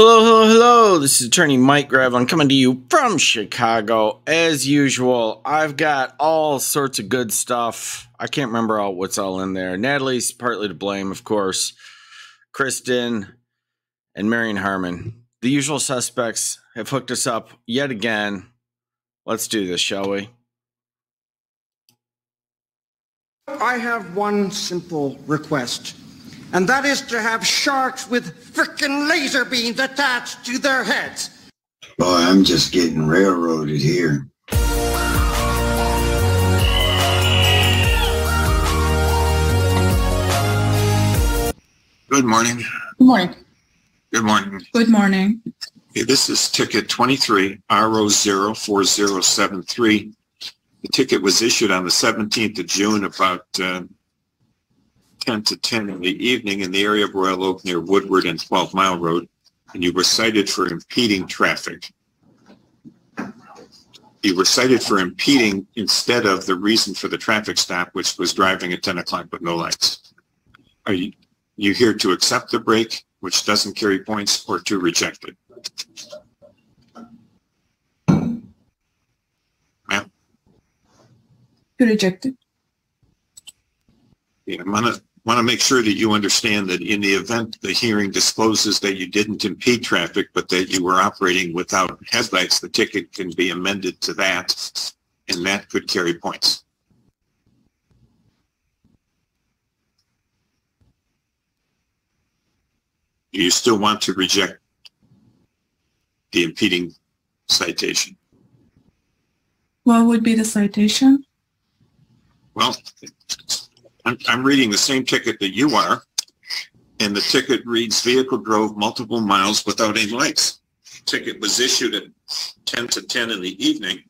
Hello, hello, hello. This is attorney Mike Gravelin coming to you from Chicago. As usual, I've got all sorts of good stuff. I can't remember all what's all in there. Natalie's partly to blame, of course. Kristen and Marion Harmon. The usual suspects have hooked us up yet again. Let's do this, shall we? I have one simple request, and that is to have sharks with frickin' laser beams attached to their heads. Boy, I'm just getting railroaded here. Good morning. Good morning. Good morning. Good morning. Okay, this is ticket 23 RO04073. The ticket was issued on the 17th of June about uh, 10 to 10 in the evening in the area of Royal Oak near Woodward and 12 Mile Road, and you were cited for impeding traffic. You were cited for impeding instead of the reason for the traffic stop, which was driving at 10 o'clock with no lights. Are you, you here to accept the break, which doesn't carry points, or to reject it? Ma'am? You rejected. Yeah, I'm gonna want to make sure that you understand that in the event the hearing discloses that you didn't impede traffic, but that you were operating without headlights, the ticket can be amended to that, and that could carry points. Do you still want to reject the impeding citation? What would be the citation? Well, I'm, I'm reading the same ticket that you are, and the ticket reads vehicle drove multiple miles without any lights. Ticket was issued at 10 to 10 in the evening.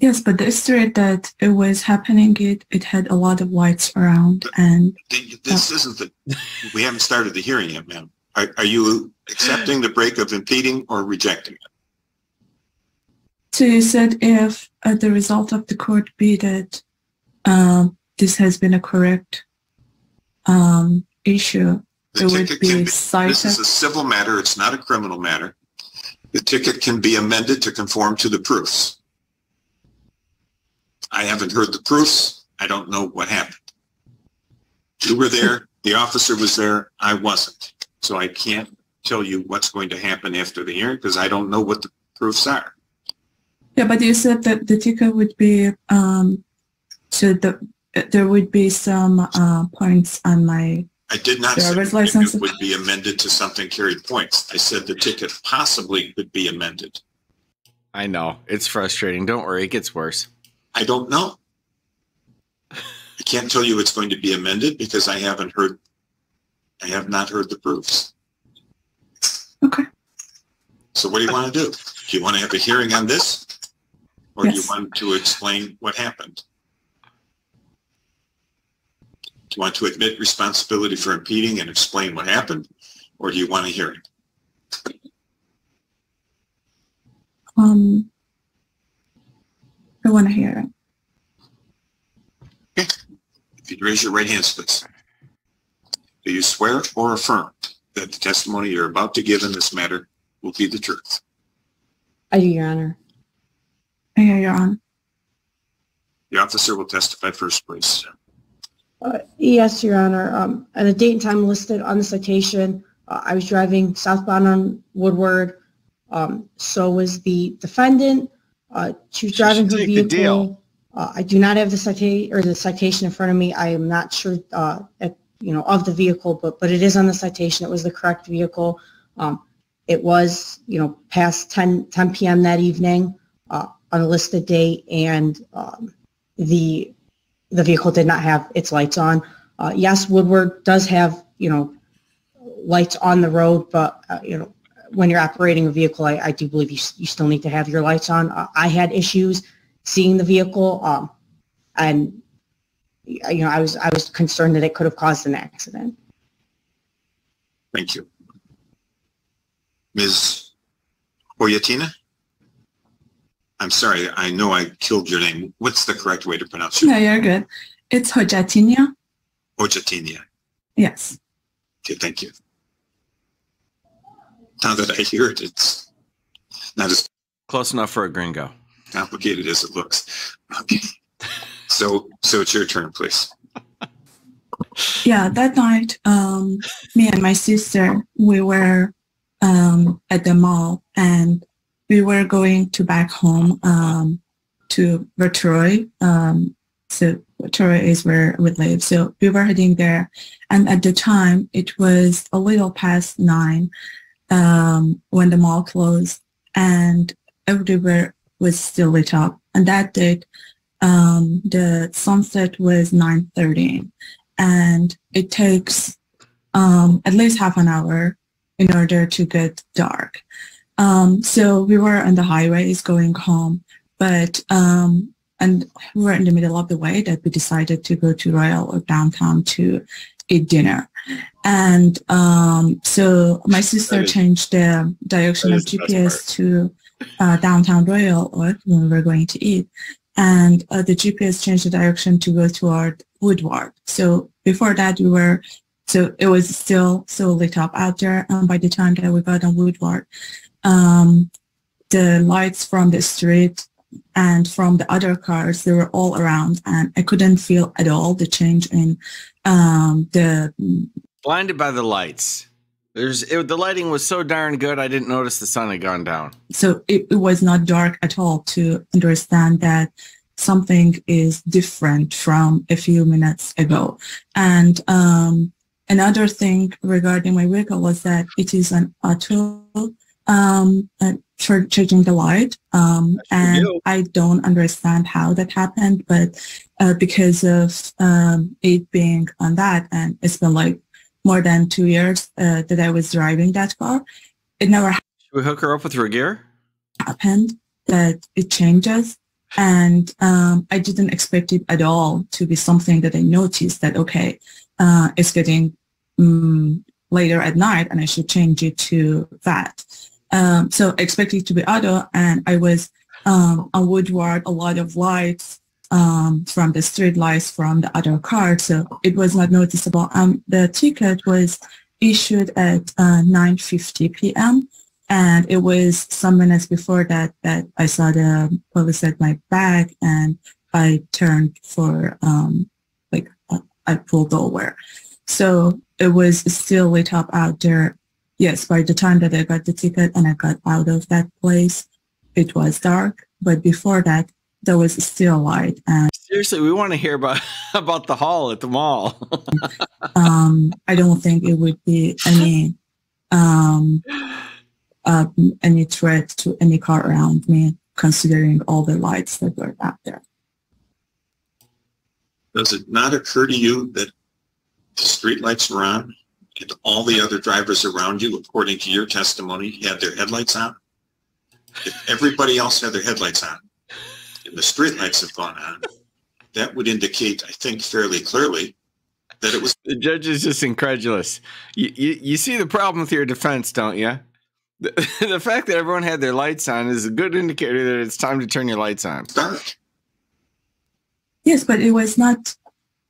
Yes, but the street that it was happening, it, it had a lot of lights around and This isn't the, we haven't started the hearing yet, ma'am. Are, are you accepting the break of impeding or rejecting it? So you said if uh, the result of the court be that um, this has been a correct um, issue, The it would be be, this is a civil matter, it's not a criminal matter. The ticket can be amended to conform to the proofs. I haven't heard the proofs, I don't know what happened. You were there, the officer was there, I wasn't. So I can't tell you what's going to happen after the hearing because I don't know what the proofs are. Yeah, but you said that the ticket would be um, so the there would be some uh, points on my I did not say Driver's the license. ticket would be amended to something carried points. I said the ticket possibly could be amended. I know. It's frustrating. Don't worry. It gets worse. I don't know. I can't tell you it's going to be amended because I haven't heard, I have not heard the proofs. okay. So what do you want to do? Do you want to have a hearing on this? Or do you want to explain what happened? Do you want to admit responsibility for impeding and explain what happened? Or do you want a hearing? Um, I want to hear it. If you'd raise your right hand, please. Do you swear or affirm that the testimony you're about to give in this matter will be the truth? I do, Your Honor. I hear you on. The officer will testify first, please. Uh, Yes, Your Honor. Um, And the date and time listed on the citation, uh, I was driving southbound on Woodward. Um, So was the defendant. Uh, She was driving should her take the vehicle. deal. Uh, I do not have the citation, or the citation in front of me. I am not sure, uh, at- you know, of the vehicle, but, but it is on the citation. It was the correct vehicle. Um, It was, you know, past 10, 10 PM that evening uh, on listed date, and um, the the vehicle did not have its lights on. Uh, yes, Woodward does have, you know, lights on the road, but, uh, you know, when you're operating a vehicle, I, I do believe you, you still need to have your lights on. Uh, I had issues seeing the vehicle, um, and, you know, I was, I was concerned that it could have caused an accident. Thank you. Ms. Oyatina? I'm sorry, I know I killed your name. What's the correct way to pronounce it? No, it? you're good. It's Hojatinia. Ojatinia. Yes. Okay, thank you. Now that I hear it, it's not as Close enough for a gringo. complicated as it looks. Okay. So, so it's your turn, please. Yeah, that night, um, me and my sister, we were um, at the mall and we were going to back home um, to Vertroy. Um, so Vertroy is where we live. So we were heading there. And at the time, it was a little past nine um, when the mall closed and everywhere was still lit up. And that date, um, the sunset was 9.30 and it takes um, at least half an hour in order to get dark. Um, so we were on the highways going home, but um, and we were in the middle of the way that we decided to go to Royal Oak downtown to eat dinner. And um, so my sister is- changed the direction of the GPS to uh, downtown Royal Oak when we were going to eat. And uh, the GPS changed the direction to go toward Woodward. So before that, we were, so it was still so lit up out there. And by the time that we got on Woodward, um, the lights from the street and from the other cars, they were all around and I couldn't feel at all the change in um, the, Blinded by the lights. There's it, the lighting was so darn good. I didn't notice the sun had gone down. so it, it was not dark at all to understand that something is different from a few minutes ago. And um, another thing regarding my vehicle was that it is an auto um, uh, for changing the light. Um, and do. I don't understand how that happened, but uh, because of um, it being on that, and it's been like more than two years uh, that I was driving that car, it never happened. Should we hook her up with her gear? happened that it changes and um, i didn't expect it at all to be something that i noticed that okay uh, it's getting um, later at night and i should change it to that um, so I expected to be auto and i was um, on woodward a lot of lights um, from the street lights from the other car so it was not noticeable um, the ticket was issued at uh, 9.50 p.m and it was some minutes before that that I saw the police at my back and I turned for um like uh, I pulled over. So it was still lit up out there. Yes, by the time that I got the ticket and I got out of that place, it was dark. But before that, there was still light and Seriously, we want to hear about about the hall at the mall. um, I don't think it would be any um, uh, any threat to any car around me, considering all the lights that were out there. Does it not occur to you that the streetlights were on and all the other drivers around you, according to your testimony, had their headlights on? If everybody else had their headlights on and the streetlights have gone on, that would indicate, I think, fairly clearly that it was the judge is just incredulous. You, you you see the problem with your defense, don't you? The, the fact that everyone had their lights on is a good indicator that it's time to turn your lights on. dark. Yes, but it was not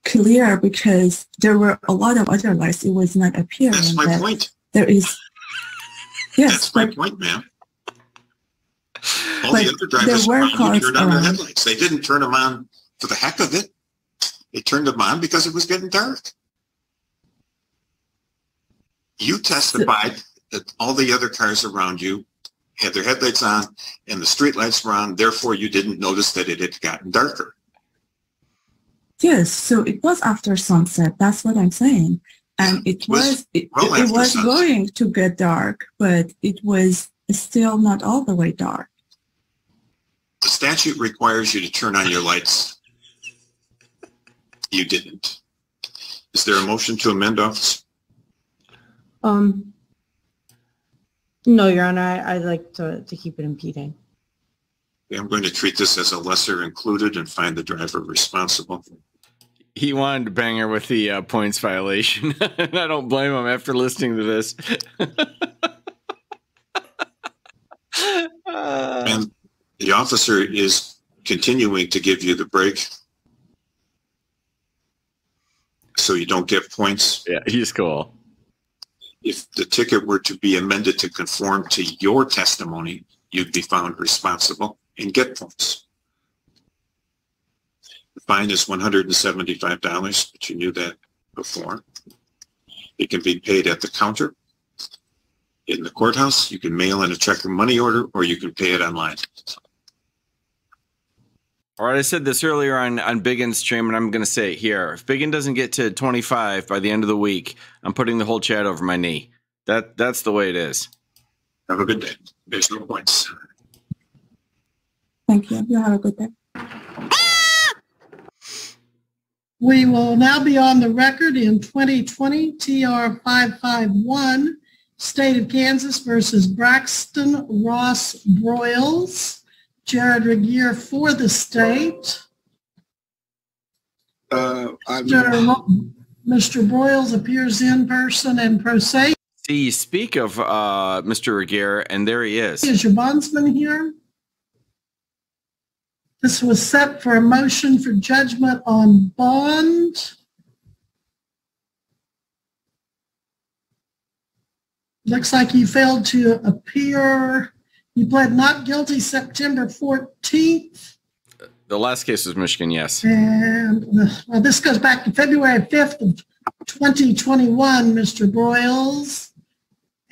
clear because there were a lot of other lights. It was not appearing That's my that point. there is. Yes, That's my but point, ma'am. All the other drivers there were cars turned on their um, headlights. They didn't turn them on for the heck of it. They turned them on because it was getting dark. You testified that all the other cars around you had their headlights on and the streetlights were on, therefore you didn't notice that it had gotten darker. Yes, so it was after sunset. That's what I'm saying, and it It was was it, well it after was sunset. going to get dark, but it was still not all the way dark. The statute requires you to turn on your lights. You didn't. Is there a motion to amend office? Um, no, Your Honor, I, I'd like to, to keep it impeding. Okay, I'm going to treat this as a lesser included and find the driver responsible. He wanted to bang her with the uh, points violation, and I don't blame him after listening to this. Uh, And the officer is continuing to give you the break. So you don't get points. yeah, he's cool. If the ticket were to be amended to conform to your testimony, you'd be found responsible and get points. The fine is one hundred and seventy-five dollars, but you knew that before. It can be paid at the counter in the courthouse. You can mail in a check or money order, or you can pay it online. All right, I said this earlier on on Biggin's stream, and I'm going to say it here. If Biggin doesn't get to 25 by the end of the week, I'm putting the whole chat over my knee. That that's the way it is. Have a good day. There's no points. Thank you. You have a good day. We will now be on the record in 2020 TR 551, State of Kansas versus Braxton Ross Broyles. Jared Regier for the state. Uh, I'm, Mr. Ro- Mr. Broyles appears in person and pro se. See, you speak of uh, Mr. Regier, and there he is. Is your bondsman here? This was set for a motion for judgment on bond. Looks like you failed to appear. You pled not guilty September 14th. The last case was Michigan, yes. And well, this goes back to February 5th of 2021, Mr. Broyles.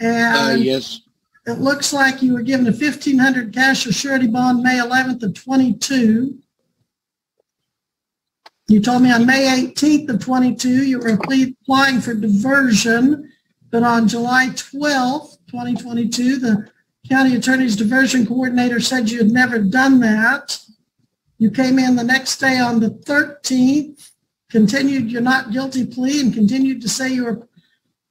uh, yes, it looks like you were given a 1,500 cash or surety bond May 11th of 22. You told me on May 18th of 22, you were applying for diversion, but on July 12th, 2022, the county attorney's diversion coordinator said you had never done that. You came in the next day on the 13th, continued your not guilty plea and continued to say you were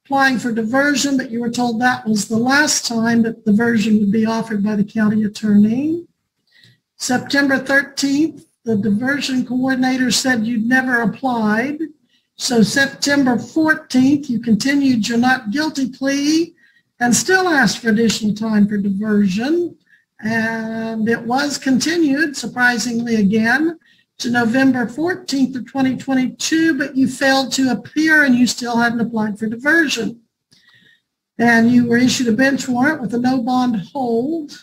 applying for diversion, but you were told that was the last time that diversion would be offered by the county attorney. September 13th, the diversion coordinator said you'd never applied. So September 14th, you continued your not guilty plea and still asked for additional time for diversion. And it was continued, surprisingly again, to November 14th of 2022, but you failed to appear and you still hadn't applied for diversion. And you were issued a bench warrant with a no bond hold.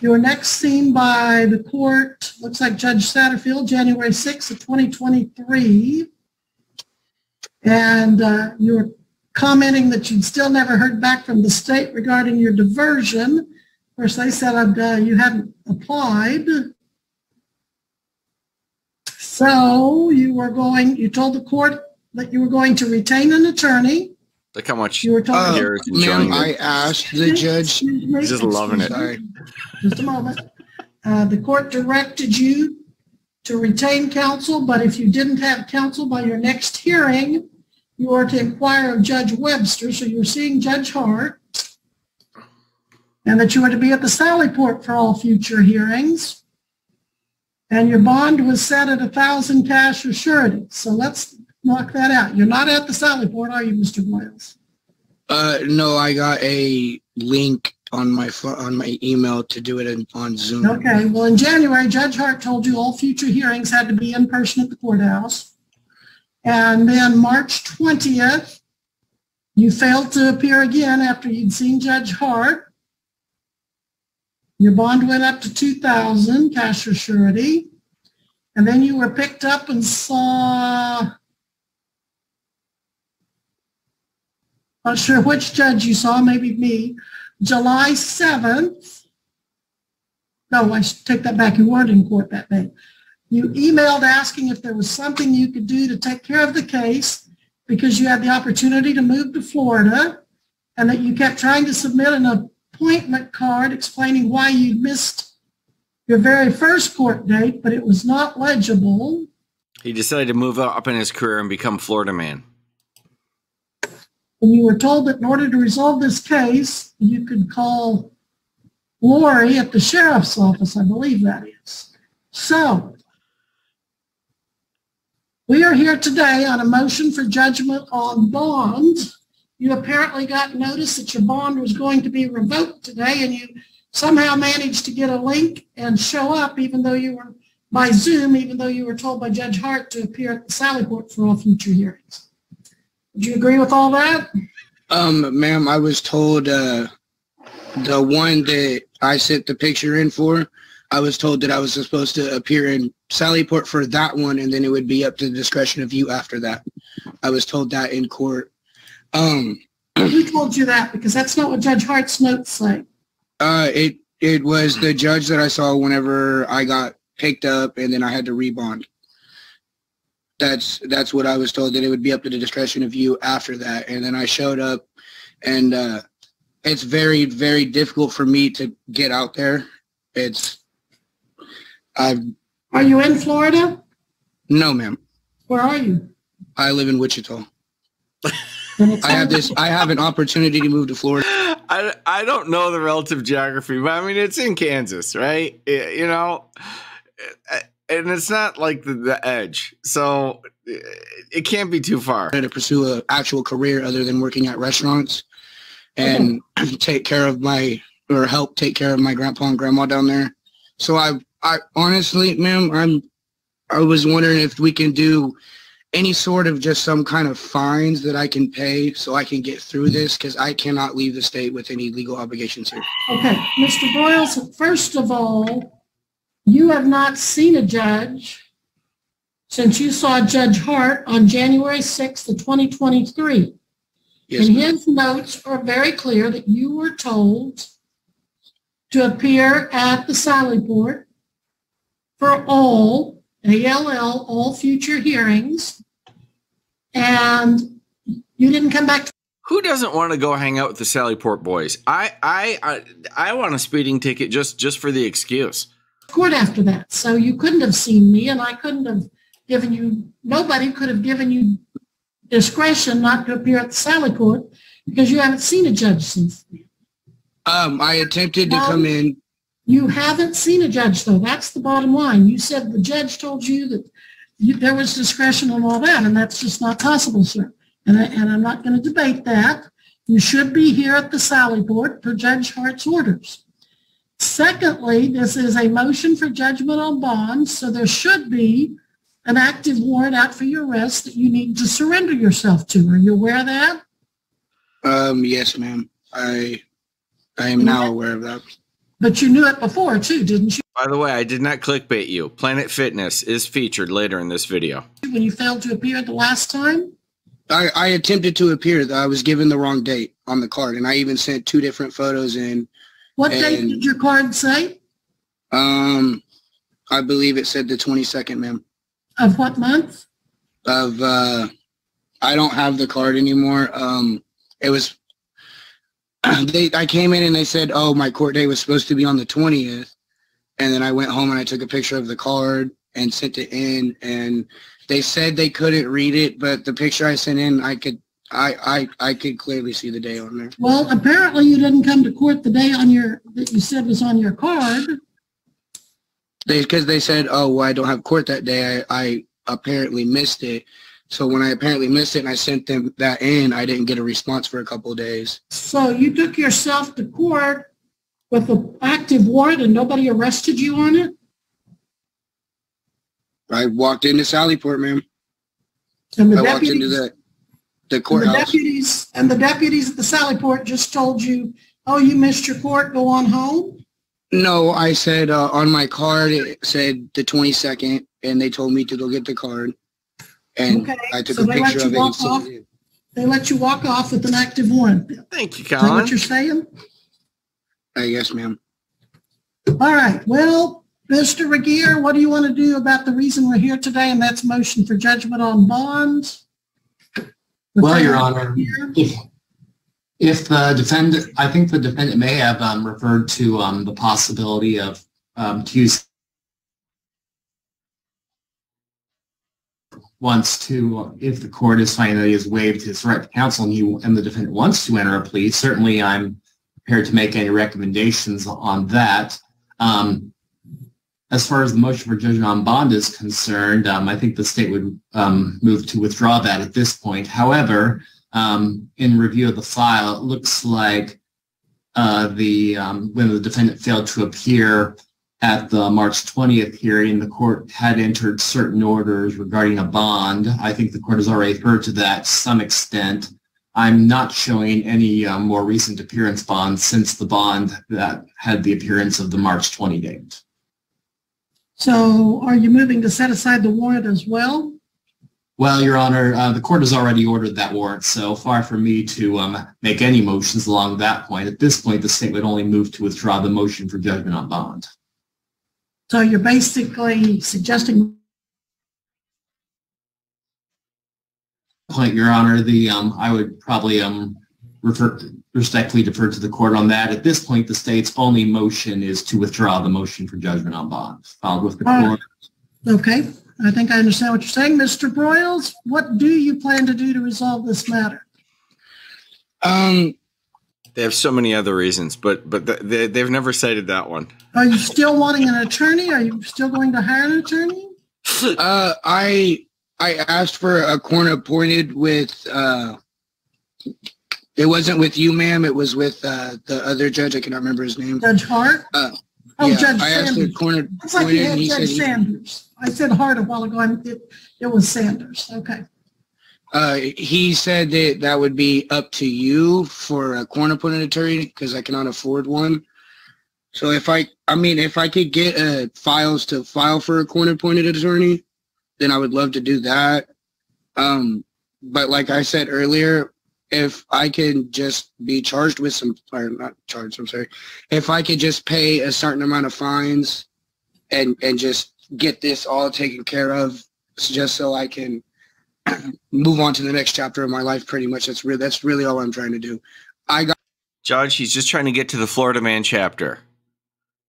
You were next seen by the court, looks like Judge Satterfield, January 6th of 2023. And uh, you were commenting that you'd still never heard back from the state regarding your diversion. Of course, they said uh, you hadn't applied. So you were going, you told the court that you were going to retain an attorney. Look how much You were talking. uh, Regier is ma'am. I asked the judge, He's just loving it. sorry, Just a moment. Uh, The court directed you to retain counsel, but if you didn't have counsel by your next hearing, you are to inquire of Judge Webster, so you're seeing Judge Hart, and that you are to be at the Sally Port for all future hearings. And your bond was set at a thousand cash or surety. So let's knock that out. You're not at the Sally Port, are you, Mr. Boyles? uh, no, I got a link on my on my email to do it in, on Zoom. Okay, well, in January, Judge Hart told you all future hearings had to be in person at the courthouse. And then March 20th, you failed to appear again after you'd seen Judge Hart. Your bond went up to 2,000 cash or surety. And then you were picked up and saw, not sure which judge you saw, maybe me, July 7th. No, I should take that back. You weren't in court that day. You emailed asking if there was something you could do to take care of the case because you had the opportunity to move to Florida and that you kept trying to submit an appointment card explaining why you'd missed your very first court date, but it was not legible. He decided to move up in his career and become Florida man. And you were told that in order to resolve this case, you could call Lori at the sheriff's office, I believe that is. So we are here today on a motion for judgment on bond. You apparently got notice that your bond was going to be revoked today and you somehow managed to get a link and show up even though you were by Zoom, even though you were told by Judge Hart to appear at the Sally Port for all future hearings. Do you agree with all that? Um, ma'am, I was told uh, the one that I sent the picture in for, I was told that I was supposed to appear in Sallyport for that one, and then it would be up to the discretion of you after that. I was told that in court. Um, Who told you that? Because that's not what Judge Hart's notes say. uh, it it was the judge that I saw whenever I got picked up, and then I had to rebond. That's that's what I was told that it would be up to the discretion of you after that, and then I showed up, and uh, it's very very difficult for me to get out there. It's I've Are you in Florida? no ma'am. Where are you? I live in Wichita. I have this. I have an opportunity to move to Florida. I, I don't know the relative geography, but I mean it's in Kansas, right? I- You know, and it's not like the, the edge, so it it can't be too far. to pursue an actual career other than working at restaurants and take care of my or help take care of my grandpa and grandma down there. So I I honestly, ma'am, I'm I was wondering if we can do any sort of just some kind of fines that I can pay so I can get through this because I cannot leave the state with any legal obligations here. Okay, Mr. Broyles, first of all, you have not seen a judge since you saw Judge Hart on January 6th of 2023. Yes, And his notes are very clear that you were told to appear at the Sally Port for all, ALL, all future hearings. And you didn't come back Who doesn't want to go hang out with the Sallyport boys? I I I, I want a speeding ticket just just for the excuse. court after that. So you couldn't have seen me and I couldn't have given you, nobody could have given you discretion not to appear at the Sally Port because you haven't seen a judge since. then. Um, I attempted to come in. You haven't seen a judge though. That's the bottom line. You said the judge told you that you, there was discretion and all that, and that's just not possible, sir. And I, and I'm not going to debate that. You should be here at the Sally Port per Judge Hart's orders. Secondly, this is a motion for judgment on bond, so there should be an active warrant out for your arrest that you need to surrender yourself to. Are you aware of that? Um, yes, ma'am. I I am now aware of that. But you knew it before too, didn't you? By the way, I did not clickbait you. Planet Fitness is featured later in this video. When you failed to appear the last time? I, I attempted to appear. I was given the wrong date on the card, and I even sent two different photos in. What date did your card say? Um, I believe it said the 22nd, ma'am. Of what month? Of uh, I don't have the card anymore. Um, it was they. I came in and they said, "Oh, my court date was supposed to be on the 20th," and then I went home and I took a picture of the card and sent it in, and they said they couldn't read it, but the picture I sent in, I could. I, I I could clearly see the day on there. Well, apparently you didn't come to court the day on your, that you said was on your card. They because they said, oh, well, I don't have court that day. I, I apparently missed it. So when I apparently missed it and I sent them that in, I didn't get a response for a couple of days. So you took yourself to court with an active warrant and nobody arrested you on it? I walked into Sallyport, ma'am. And the I walked into deputies, the the and the deputies, and the deputies at the Sallyport just told you, oh, you missed your court, go on home? No, I said uh, on my card it said the 22nd, and they told me to go get the card. And Okay, I took so a they let picture you of it. And walk sent off? it in. They let you walk off with an active warrant. Thank you, that what you're saying? Uh, yes, ma'am. All right, well, Mr. Regier, what do you want to do about the reason we're here today? And that's motion for judgment on bonds? Well, Your Honor, Here. if, if the defendant, I think the defendant may have um, referred to um, the possibility of um, to use wants to, if the court is finding that he has waived his right to counsel and he, and the defendant wants to enter a plea, certainly I'm prepared to make any recommendations on that. Um, as far as the motion for judgment on bond is concerned, um, I think the state would um, move to withdraw that at this point. However, um, in review of the file, it looks like uh, the um, when the defendant failed to appear at the March 20th hearing, the court had entered certain orders regarding a bond. I think the court has already heard to that to some extent. I'm not showing any um, more recent appearance bonds since the bond that had the appearance of the March 20 date. So are you moving to set aside the warrant as well? Well, Your Honor, uh, the court has already ordered that warrant, so far from me to um, make any motions along that point. At this point, the state would only move to withdraw the motion for judgment on bond. So you're basically suggesting Point, Your Honor, the um, I would probably um, refer respectfully defer to the court on that. At this point, the state's only motion is to withdraw the motion for judgment on bond, filed with the All right. court. Okay, I think I understand what you're saying. Mr. Broyles, what do you plan to do to resolve this matter? Um, They have so many other reasons, but but th- they, they've never cited that one. Are you still wanting an attorney? Are you still going to hire an attorney? uh, I I asked for a court appointed with. Uh, it wasn't with you, ma'am. It was with uh, the other judge. I cannot remember his name. Judge Hart? Uh, Oh, yeah, Judge I asked for a Sanders. It's like you had Judge said he- Sanders. I said Hart a while ago. and It, it was Sanders. Okay. Uh, he said that that would be up to you for a court appointed attorney because I cannot afford one. So if I, I mean, if I could get uh, files to file for a court appointed attorney, then I would love to do that. Um, but like I said earlier, if I can just be charged with some, or not charged, I'm sorry, if I could just pay a certain amount of fines and and just get this all taken care of, just so I can move on to the next chapter of my life. Pretty much, that's really that's really all I'm trying to do. I got Judge, he's just trying to get to the Florida Man chapter.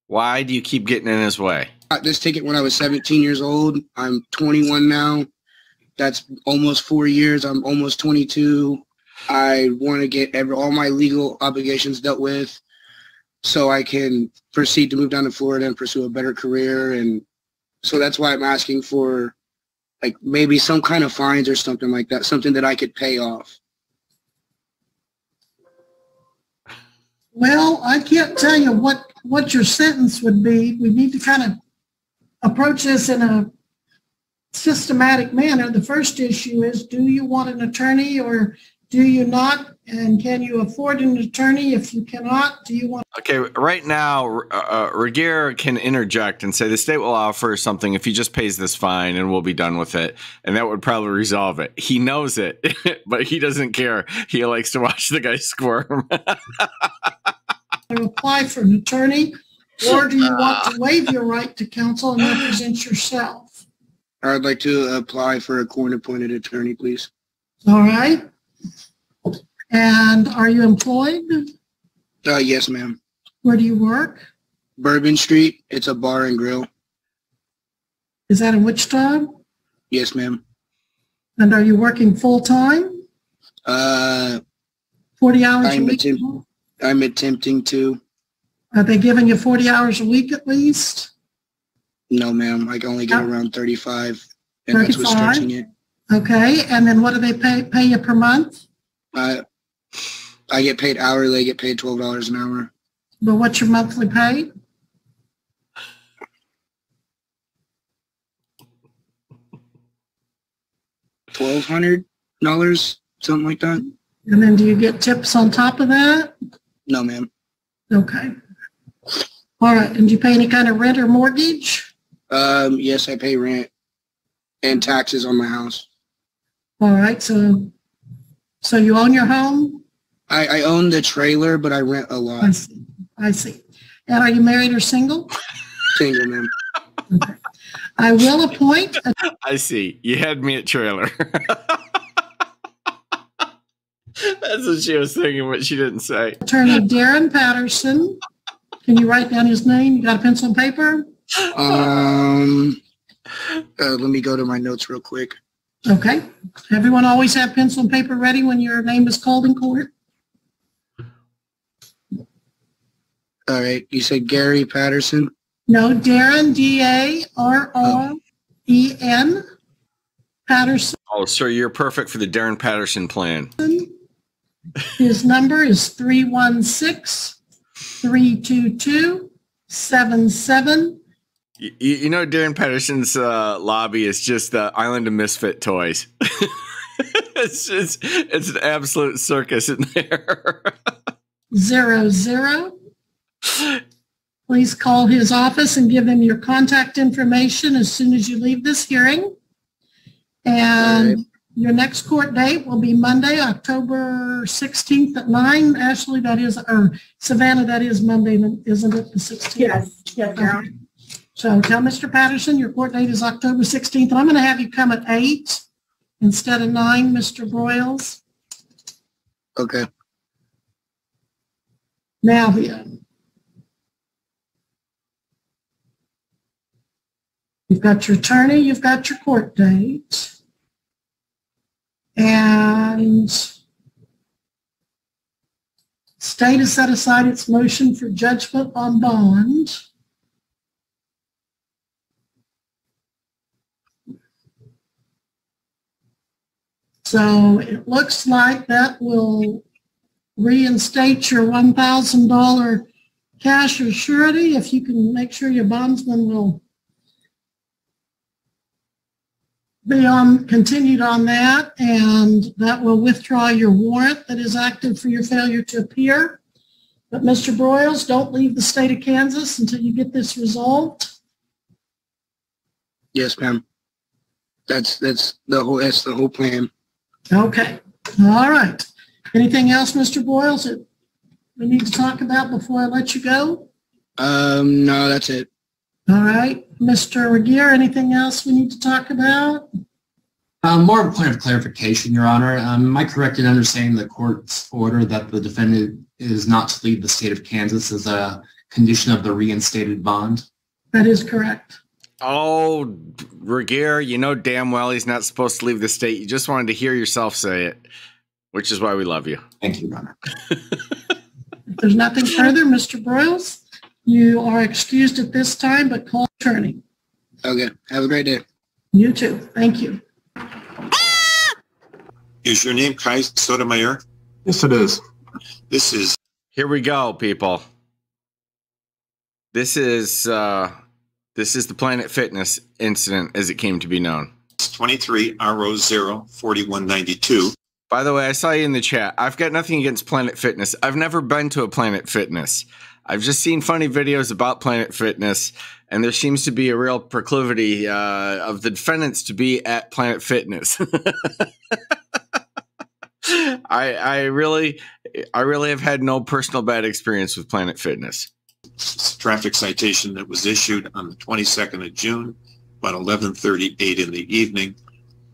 Why do you keep getting in his way? Got this ticket when I was 17 years old. I'm 21 now. That's almost four years. I'm almost 22. I want to get every all my legal obligations dealt with, so I can proceed to move down to Florida and pursue a better career. And so that's why I'm asking for like maybe some kind of fines or something like that, something that I could pay off. Well, I can't tell you what, what your sentence would be. We need to kind of approach this in a systematic manner. The first issue is, do you want an attorney or do you not? And can you afford an attorney? If you cannot, do you want? Okay, right now, uh, uh, Regier can interject and say the state will offer something if he just pays this fine and we'll be done with it. And that would probably resolve it. He knows it, but he doesn't care. He likes to watch the guy squirm. to apply for an attorney? Or do you want to waive your right to counsel and represent yourself? I'd like to apply for a court-appointed attorney, please. All right? And are you employed? Uh, yes, ma'am. Where do you work? Bourbon Street. It's a bar and grill. Is that in Wichita? Yes, ma'am. And are you working full-time, Uh, 40 hours a I'm week? attempt- I'm attempting to. Are they giving you 40 hours a week at least? No, ma'am. I can only get Oh. around 35, and that's what's 35? stretching it. Okay, and then what do they pay, pay you per month? Uh, I get paid hourly. I get paid twelve dollars an hour. But what's your monthly pay? Twelve hundred dollars, something like that. And then do you get tips on top of that? No, ma'am. Okay. All right, and do you pay any kind of rent or mortgage? Um, yes, I pay rent and taxes on my house. All right, so, so you own your home? I, I own the trailer, but I rent a lot. I see, I see. And are you married or single? Single, ma'am. I will appoint a I see. You had me at trailer. That's what she was thinking, but she didn't say. attorney Darren Patterson. Can you write down his name? You got a pencil and paper? Um, uh, let me go to my notes real quick. Okay. Everyone always have pencil and paper ready when your name is called in court? All right, you said Gary Patterson. No, Darren, D-A-R-R-E-N, Patterson. Oh, sir, you're perfect for the Darren Patterson plan. His number is 316-322-77. You, you know, Darren Patterson's uh, lobby is just the Island of Misfit toys. it's, it's it's an absolute circus in there. zero zero. Please call his office and give him your contact information as soon as you leave this hearing. And your next court date will be Monday, October 16th at 9. Ashley, that is, or Savannah, that is Monday, isn't it, the 16th? Yes, yes, Your Honor. Okay. So tell Mr. Patterson your court date is October 16th. I'm going to have you come at 8 instead of 9, Mr. Broyles. Okay. Now You've got your attorney, you've got your court date. And state has set aside its motion for judgment on bond. So it looks like that will reinstate your $1,000 cash or surety if you can make sure your bondsman will be on, continued on that, and that will withdraw your warrant that is active for your failure to appear. But Mr. Broyles, don't leave the state of Kansas until you get this resolved. Yes, ma'am. That's that's the whole that's the whole plan. Okay, all right. Anything else, Mr. Boyles, that we need to talk about before I let you go? Um, no, that's it. All right, Mr. Regier, anything else we need to talk about? Um, more of a point of clarification, Your Honor. Um, am I correct in understanding the court's order that the defendant is not to leave the state of Kansas as a condition of the reinstated bond? That is correct. Oh, Regier, you know damn well he's not supposed to leave the state. You just wanted to hear yourself say it, which is why we love you. Thank you, Your Honor. If there's nothing further, Mr. Broyles, you are excused at this time, but call attorney. Okay. Have a great day. You too. Thank you. Is your name Kai Sotomayor? Yes, it is. This is Here we go, people. This is uh this is the Planet Fitness incident as it came to be known. It's 23 RO 0 4192. By the way, I saw you in the chat. I've got nothing against Planet Fitness. I've never been to a Planet Fitness. I've just seen funny videos about Planet Fitness, and there seems to be a real proclivity uh, of the defendants to be at Planet Fitness. I, I really, I really have had no personal bad experience with Planet Fitness. Traffic citation that was issued on the 22nd of June, about 11:38 in the evening,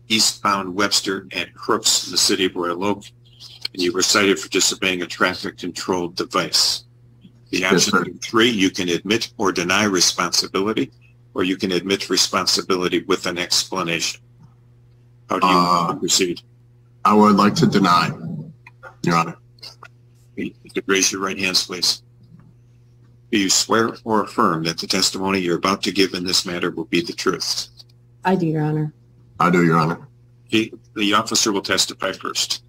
eastbound Webster at Crooks in the city of Royal Oak, and you were cited for disobeying a traffic control device. The Yes, option three, you can admit or deny responsibility, or you can admit responsibility with an explanation. How do you Uh, proceed? I would like to deny, Your Honor. You could raise your right hands, please. Do you swear or affirm that the testimony you're about to give in this matter will be the truth? I do, Your Honor. I do, Your Honor. The, the officer will testify first.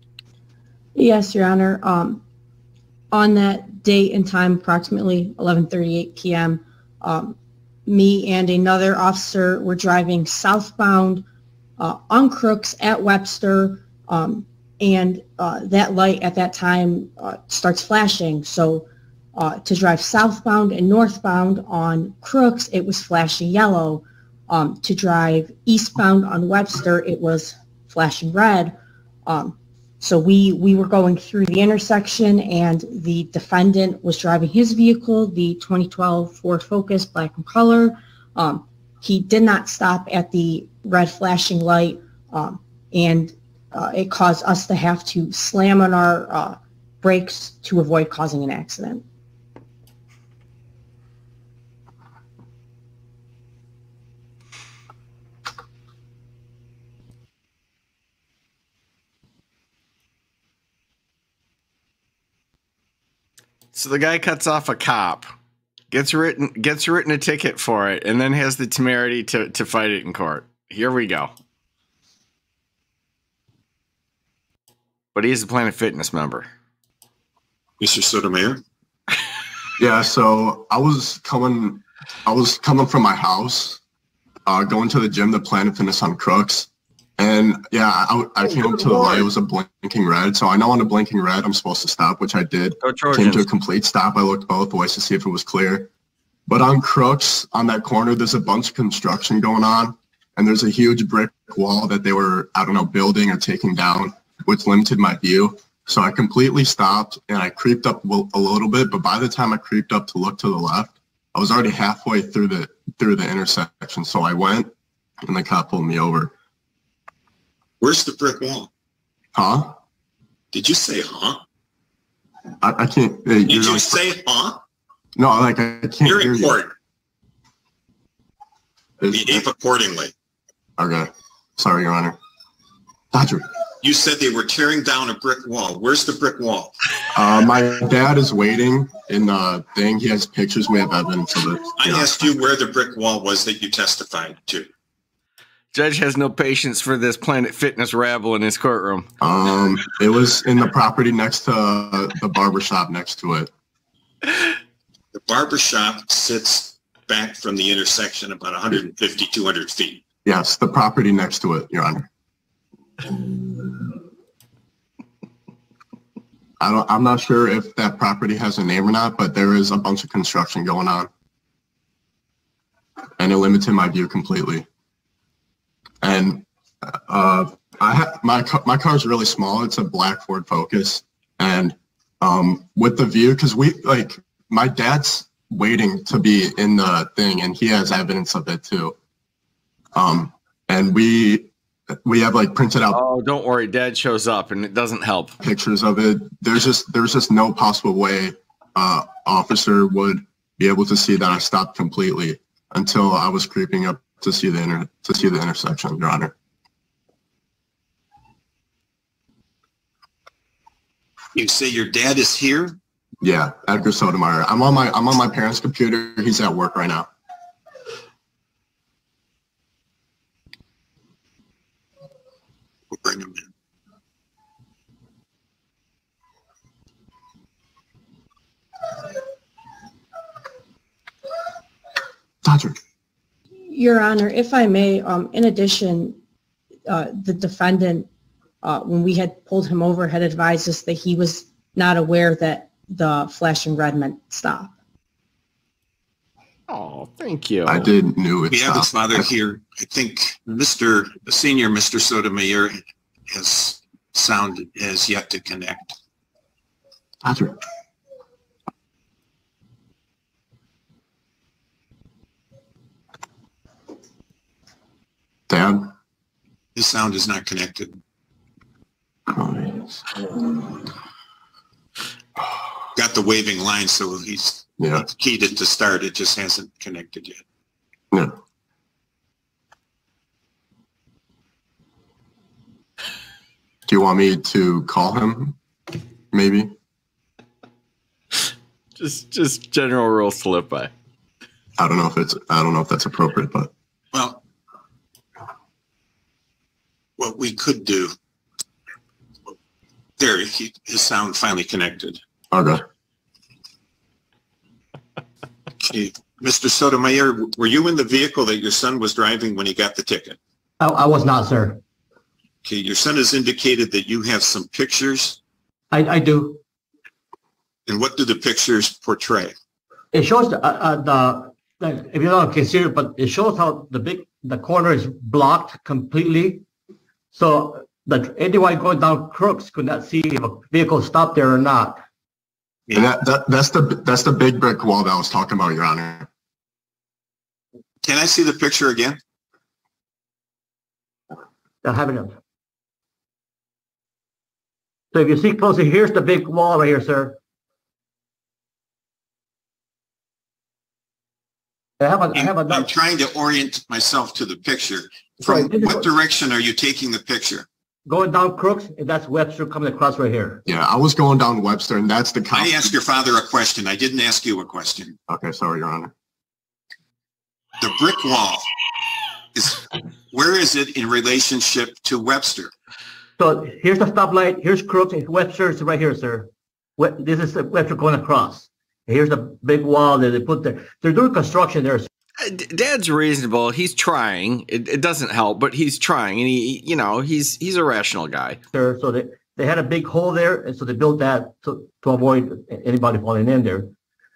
Yes, Your Honor. Um, on that date and time, approximately 11:38 p.m., um, me and another officer were driving southbound uh, on Crooks at Webster, um, and uh, that light at that time uh, starts flashing. So uh, to drive southbound and northbound on Crooks, it was flashing yellow. Um, to drive eastbound on Webster, it was flashing red. Um, so we, we were going through the intersection and the defendant was driving his vehicle, the 2012 Ford Focus, black in color. Um, he did not stop at the red flashing light um, and uh, it caused us to have to slam on our uh, brakes to avoid causing an accident. So the guy cuts off a cop, gets written gets written a ticket for it, and then has the temerity to, to fight it in court. Here we go. But he is a Planet Fitness member. Mr. Sotomayor? Yeah, so I was coming, I was coming from my house, uh, going to the gym, the Planet Fitness on Crooks, And yeah, I, I came up to the light. It was a blinking red. So I know on a blinking red, I'm supposed to stop, which I did. Go Came to a complete stop. I looked both ways to see if it was clear. But on Crooks, on that corner, there's a bunch of construction going on. And there's a huge brick wall that they were, I don't know, building or taking down, which limited my view. So I completely stopped and I creeped up a a little bit. But by the time I creeped up to look to the left, I was already halfway through the through the intersection. So I went and the cop pulled me over. Where's the brick wall? Huh? Did you say huh? I, I can't. Hey, Did you like- say huh? no, like I can't You're hear in you. court. Is- Behave accordingly. Okay. Sorry, Your Honor. Dodger. You said they were tearing down a brick wall. Where's the brick wall? Uh, my dad is waiting in the thing. He has pictures. We have evidence of it. I asked you where the brick wall was that you testified to. Judge has no patience for this Planet Fitness rabble in his courtroom. Um, it was in the property next to uh, the barber shop next to it. The barber shop sits back from the intersection about 150, 200 feet. Yes, the property next to it, Your Honor. I don't, I'm not sure if that property has a name or not, but there is a bunch of construction going on. And it limited my view completely. And, uh, I ha my, ca- my car is really small. It's a black Ford Focus. And, um, with the view, cause we, like, my dad's waiting to be in the thing and he has evidence of it too. Um, and we, we have like printed out Oh, don't worry. Dad shows up and it doesn't help. pictures of it. There's just there's just no possible way uh officer would be able to see that I stopped completely until I was creeping up to see the inter to see the intersection, Your Honor. You say your dad is here? Yeah, Edgar Sotomayor. I'm on my I'm on my parents' computer. He's at work right now. We'll bring him in. Dodger. Your Honor, if I may, um, in addition, uh, the defendant, uh, when we had pulled him over, had advised us that he was not aware that the flashing red meant stop. Oh, thank you. I didn't knew it. We have his stopped. father here. I think Mr. Senior, Mr. Sotomayor has sound has yet to connect. Dodger. Dad. His sound is not connected. Got the waving line, so he's Yeah. keyed it to start. It just hasn't connected yet. Yeah. Do you want me to call him? Maybe. Just, just general rules to live by. I don't know if it's. I don't know if that's appropriate, but Well, what we could do. There, he, his sound finally connected. okay. Okay, Mr. Sotomayor, were you in the vehicle that your son was driving when he got the ticket? I, I was not, sir. Okay, your son has indicated that you have some pictures, I, I do. and what do the pictures portray? It shows the, uh, uh, the, the, if you don't consider, but it shows how the big, the corner is blocked completely. So the anyone going down Crooks could not see if a vehicle stopped there or not. And that, that that's the that's the big brick wall that I was talking about, Your Honor. Can I see the picture again? They're having it. So if you see closely, here's the big wall right here, sir. I have a, I have a. I'm trying to orient myself to the picture. Right. From what direction are you taking the picture? Going down Crooks, and that's Webster coming across right here. Yeah, I was going down Webster, and that's the cop. I asked your father a question. I didn't ask you a question. Okay, sorry, Your Honor. The brick wall is, where is it in relationship to Webster? So here's the stoplight, here's Crooks, and Webster is right here, sir. What, this is Webster going across. Here's the big wall that they put there. They're doing construction there. Uh, D- Dad's reasonable. He's trying. It, it doesn't help, but he's trying, and he, you know, he's he's a rational guy. there. So they, they had a big hole there, and so they built that to, to avoid anybody falling in there.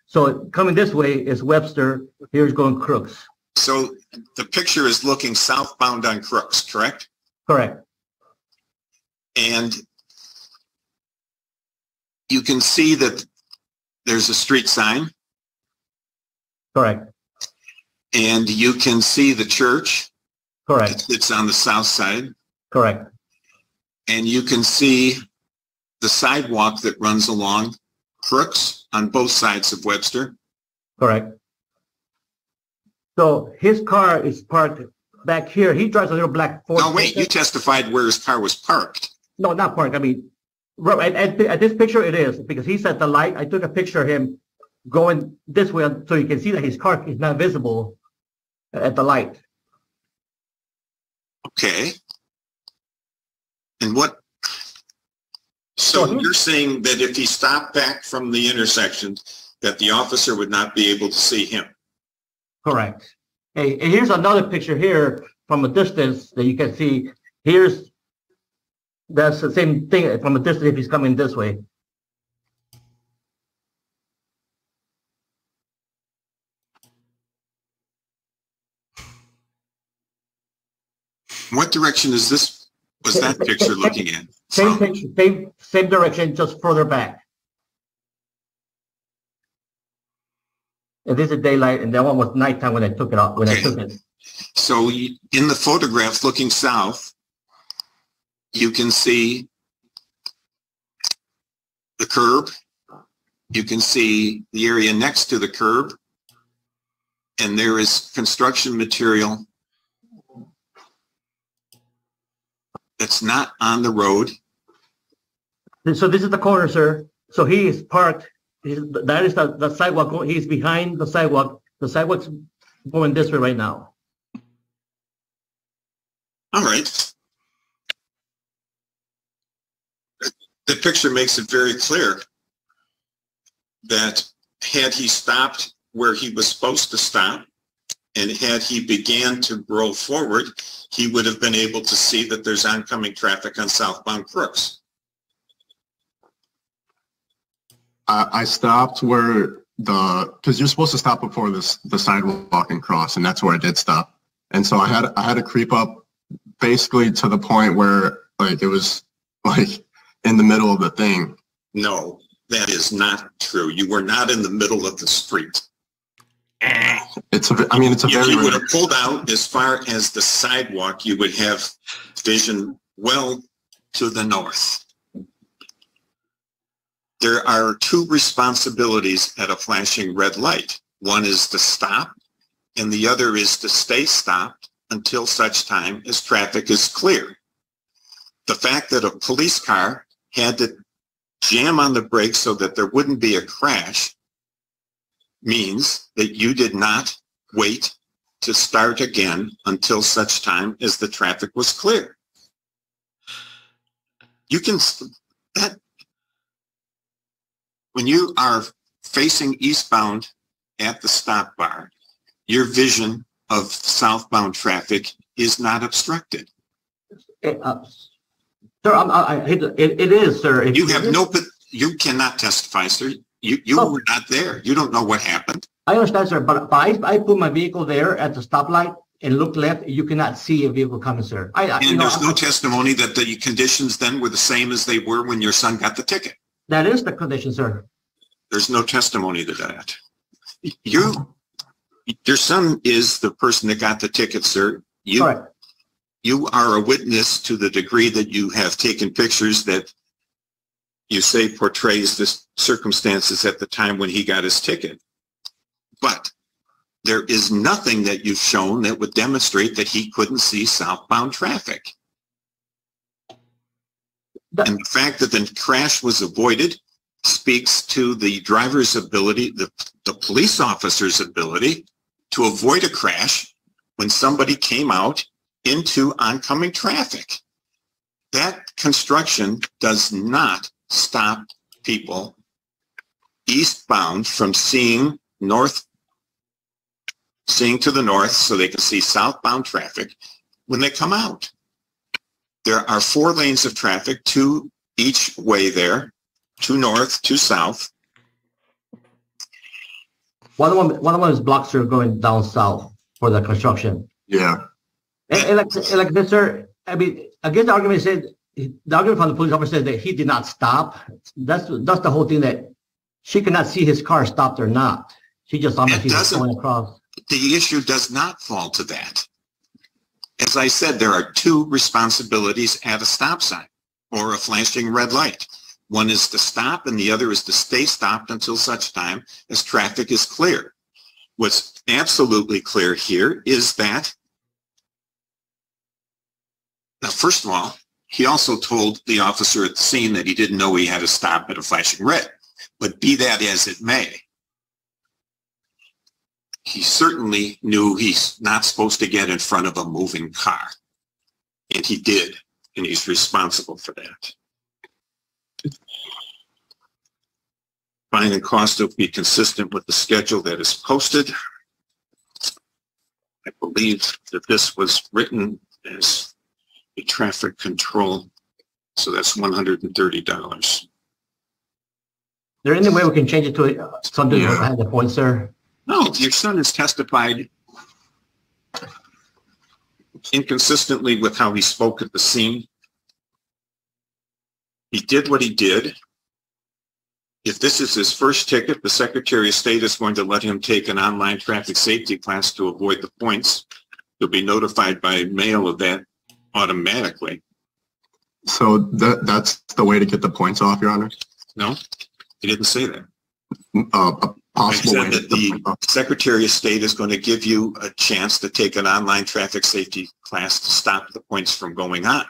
So coming this way is Webster. Here's going Crooks. So the picture is looking southbound on Crooks, correct? Correct. And you can see that there's a street sign Correct. And you can see the church. Correct. It's on the south side Correct. and you can see the sidewalk that runs along Crooks on both sides of Webster. Correct. So his car is parked back here. He drives a little black Ford. No, wait, you testified where his car was parked. No, not parked. I mean, at, at, at this picture it is because he's at the light. I took a picture of him going this way so you can see that his car is not visible at the light. Okay. And what? So you're saying that if he stopped back from the intersection, that the officer would not be able to see him? Correct. Hey, here's another picture here from a distance that you can see. Here's that's the same thing from a distance if he's coming this way. What direction is this, was that picture looking in? Same picture, same same direction, just further back. And this is daylight, and that one was nighttime when I took it off. When I took it, So in the photograph looking south, you can see the curb. You can see the area next to the curb. And there is construction material that's not on the road. so this is the corner, sir. So he is parked. He's, that is the, the sidewalk. He's behind the sidewalk. The sidewalk's going this way right now. All right. The picture makes it very clear that had he stopped where he was supposed to stop and had he began to roll forward, he would have been able to see that there's oncoming traffic on southbound Crooks. I, I stopped where the because you're supposed to stop before this the sidewalk and cross, and that's where I did stop. And so I had I had to creep up basically to the point where like it was like in the middle of the thing. No, that is not true. You were not in the middle of the street. It's a I mean it's a If very you would have pulled out as far as the sidewalk, you would have vision well to the north. There are two responsibilities at a flashing red light. One is to stop and the other is to stay stopped until such time as traffic is clear. The fact that a police car had to jam on the brakes so that there wouldn't be a crash means that you did not wait to start again until such time as the traffic was clear. You can, that, when you are facing eastbound at the stop bar, your vision of southbound traffic is not obstructed. Uh, Sir, I, I, it, it is, sir. If You have no, you cannot testify, sir. You, you oh. were not there. You don't know what happened. I understand, sir, but, but I, I put my vehicle there at the stoplight and look left, you cannot see a vehicle coming, sir. I, I, you And know, there's no testimony that the conditions then were the same as they were when your son got the ticket. that is the condition, sir. There's no testimony to that. You, your son is the person that got the ticket, sir. You, Correct. you are a witness to the degree that you have taken pictures that you say portrays the circumstances at the time when he got his ticket. But there is nothing that you've shown that would demonstrate that he couldn't see southbound traffic. And the fact that the crash was avoided speaks to the driver's ability, the, the police officer's ability to avoid a crash when somebody came out into oncoming traffic. That construction does not stop people eastbound from seeing north seeing to the north so they can see southbound traffic when they come out. There are four lanes of traffic, two each way there, two north, two south. One of them, one of them is blocks are going down south for the construction. Yeah. And, and like, and like Mr. I mean, again, the argument said, the argument from the police officer said that he did not stop. That's, that's the whole thing that she could not see his car stopped or not. She just saw him he was going across. The issue does not fall to that. As I said, there are two responsibilities at a stop sign or a flashing red light. One is to stop and the other is to stay stopped until such time as traffic is clear. What's absolutely clear here is that now, first of all, he also told the officer at the scene that he didn't know he had to stop at a flashing red. But be that as it may, he certainly knew he's not supposed to get in front of a moving car. And he did, and he's responsible for that. Fine and cost will be consistent with the schedule that is posted. I believe that this was written as traffic control, so that's one hundred and thirty dollars. Is there any way we can change it to uh, something Yeah. had the point, sir? No, your son has testified inconsistently with how he spoke at the scene. He did what he did. If this is his first ticket, the Secretary of State is going to let him take an online traffic safety class to avoid the points. He'll be notified by mail of that automatically. So that that's the way to get the points off, Your Honor. No, he didn't say that. Uh, a possible said way. that the Secretary of State is going to give you a chance to take an online traffic safety class to stop the points from going on.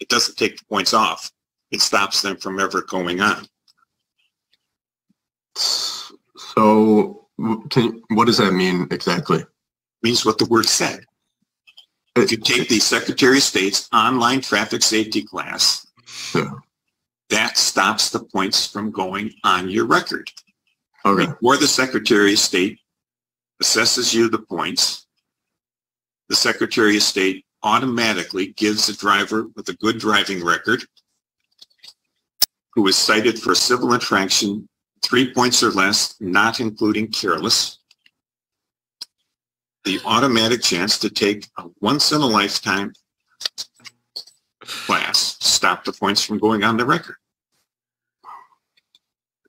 It doesn't take the points off. It stops them from ever going on. So, can what does that mean exactly? Means what the word said. If you take the Secretary of State's online traffic safety class, that stops the points from going on your record. Okay. Before the Secretary of State assesses you the points, the Secretary of State automatically gives a driver with a good driving record who is cited for a civil infraction, three points or less, not including careless, the automatic chance to take a once in a lifetime class, stop the points from going on the record.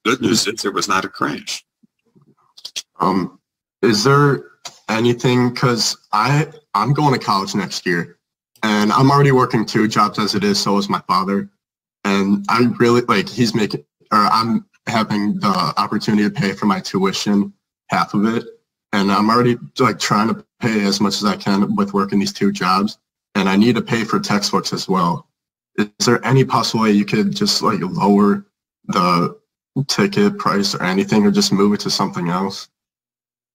Good news is there was not a crash. Um, is there anything? Because I I'm going to college next year, and I'm already working two jobs as it is. So is my father, and I'm really like he's making or I'm having the opportunity to pay for my tuition, half of it, and I'm already like trying to pay as much as I can with working these two jobs, and I need to pay for textbooks as well. Is there any possible way you could just like lower the ticket price or anything, or just move it to something else?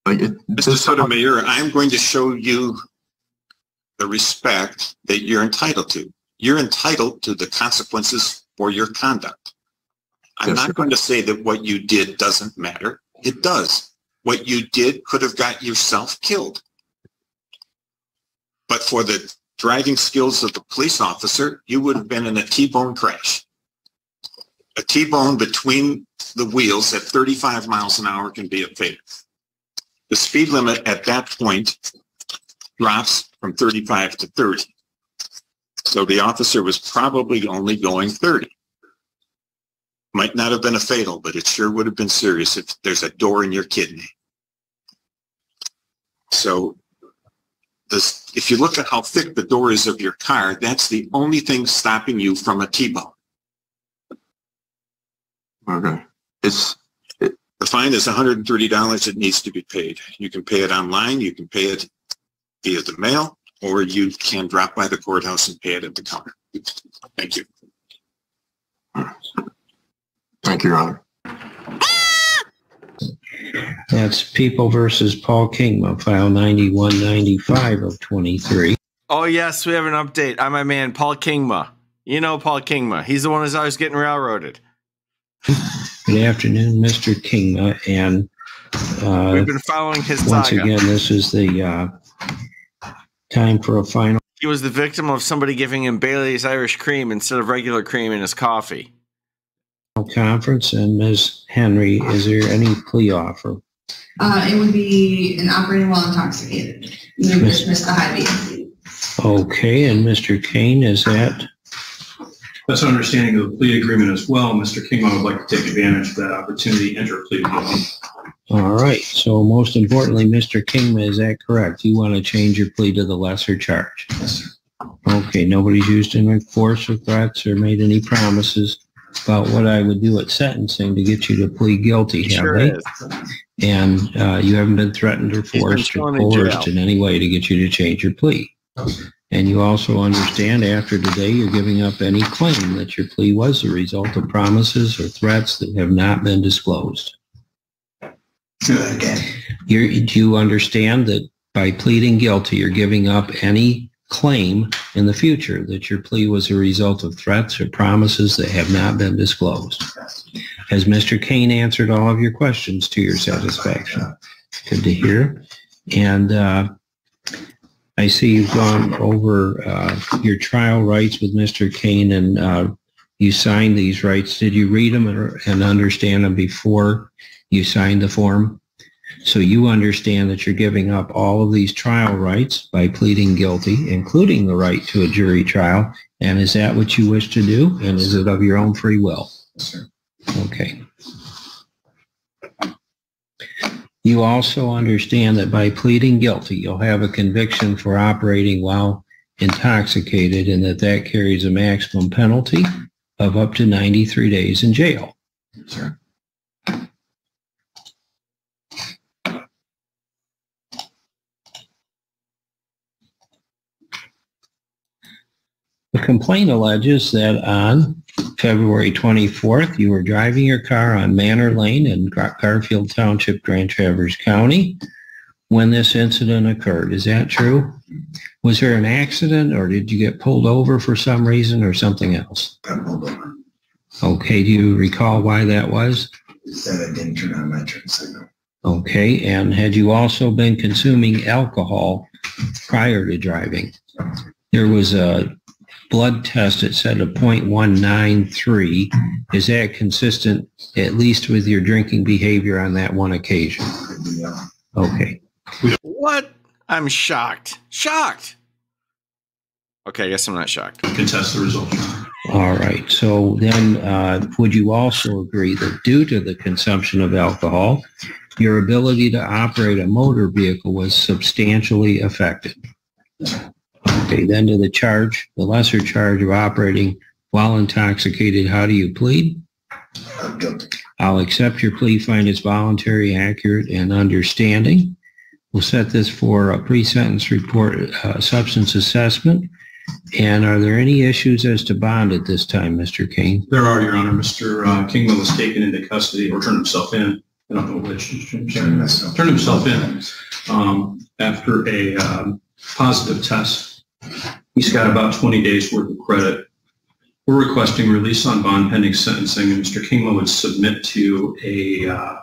Like it, Mr. Sotomayor, I'm going to show you the respect that you're entitled to. You're entitled to the consequences for your conduct. I'm Yes, not sir. going to say that what you did doesn't matter. It does. What you did could have got yourself killed. But for the driving skills of the police officer, you would have been in a T-bone crash. A T-bone between the wheels at 35 miles an hour can be a fatal. The speed limit at that point drops from 35 to 30. So the officer was probably only going 30. Might not have been a fatal, but it sure would have been serious if there's a door in your kidney. So this, if you look at how thick the door is of your car, that's the only thing stopping you from a T-bone. Okay. It's The fine is $130 It needs to be paid. You can pay it online, you can pay it via the mail, or you can drop by the courthouse and pay it at the counter. Thank you. Thank you, Your Honor. That's People versus Paul Kingma, file 9195 of 23. Oh yes, we have an update on my man Paul Kingma. You know Paul Kingma. He's the one who's always getting railroaded. Good afternoon, Mr. Kingma, and Uh, We've been following his once saga. again, this is the uh, time for a final He was the victim of somebody giving him Bailey's Irish cream instead of regular cream in his coffee. Conference. And Ms. Henry, is there any plea offer? Uh, it would be an operating while intoxicated. You would dismiss the high beam. Okay, and Mr. Kane, is that? That's an understanding of the plea agreement as well. Mr. Kingma would like to take advantage of that opportunity, enter a plea to guilty. All right, so most importantly, Mr. Kingma, is that correct? You want to change your plea to the lesser charge? Yes, sir. Okay, nobody's used any force or threats or made any promises about what I would do at sentencing to get you to plead guilty, have Sure they? is. And uh, you haven't been threatened or forced or thrown in coerced in any way to get you to change your plea. And you also understand after today, you're giving up any claim that your plea was the result of promises or threats that have not been disclosed. You're, do you understand that by pleading guilty, you're giving up any claim in the future that your plea was a result of threats or promises that have not been disclosed? Has Mr. Kane answered all of your questions to your satisfaction? Good to hear. And uh, I see you've gone over uh, your trial rights with Mr. Kane and uh, you signed these rights. Did you read them and and understand them before you signed the form? So you understand that you're giving up all of these trial rights by pleading guilty, including the right to a jury trial. And is that what you wish to do? And is it of your own free will? Yes, sir. Okay. You also understand that by pleading guilty, you'll have a conviction for operating while intoxicated and that that carries a maximum penalty of up to 93 days in jail. Sir. The complaint alleges that on February 24th, you were driving your car on Manor Lane in Gar- Garfield Township, Grand Traverse County when this incident occurred. Is that true? Was there an accident or did you get pulled over for some reason or something else? Got pulled over. Okay, do you recall why that was? Said I didn't turn on my turn signal. Okay, and had you also been consuming alcohol prior to driving? There was a blood test that said a .193. Is that consistent at least with your drinking behavior on that one occasion? Okay. What? I'm shocked. Shocked. Okay, I guess I'm not shocked. Contest the result. All right. So then, uh, would you also agree that due to the consumption of alcohol, your ability to operate a motor vehicle was substantially affected? Okay. Then to the charge, the lesser charge of operating while intoxicated, how do you plead? I'll accept your plea, find it's voluntary, accurate, and understanding. We'll set this for a pre-sentence report, uh, substance assessment. And are there any issues as to bond at this time, Mr. King? There are, Your Honor. Mr. uh, Kingma was taken into custody or turned himself in. I don't know which. Turned himself in um, after a um, positive test. He's got about 20 days worth of credit. We're requesting release on bond pending sentencing, and Mr. Kingma would submit to a, uh,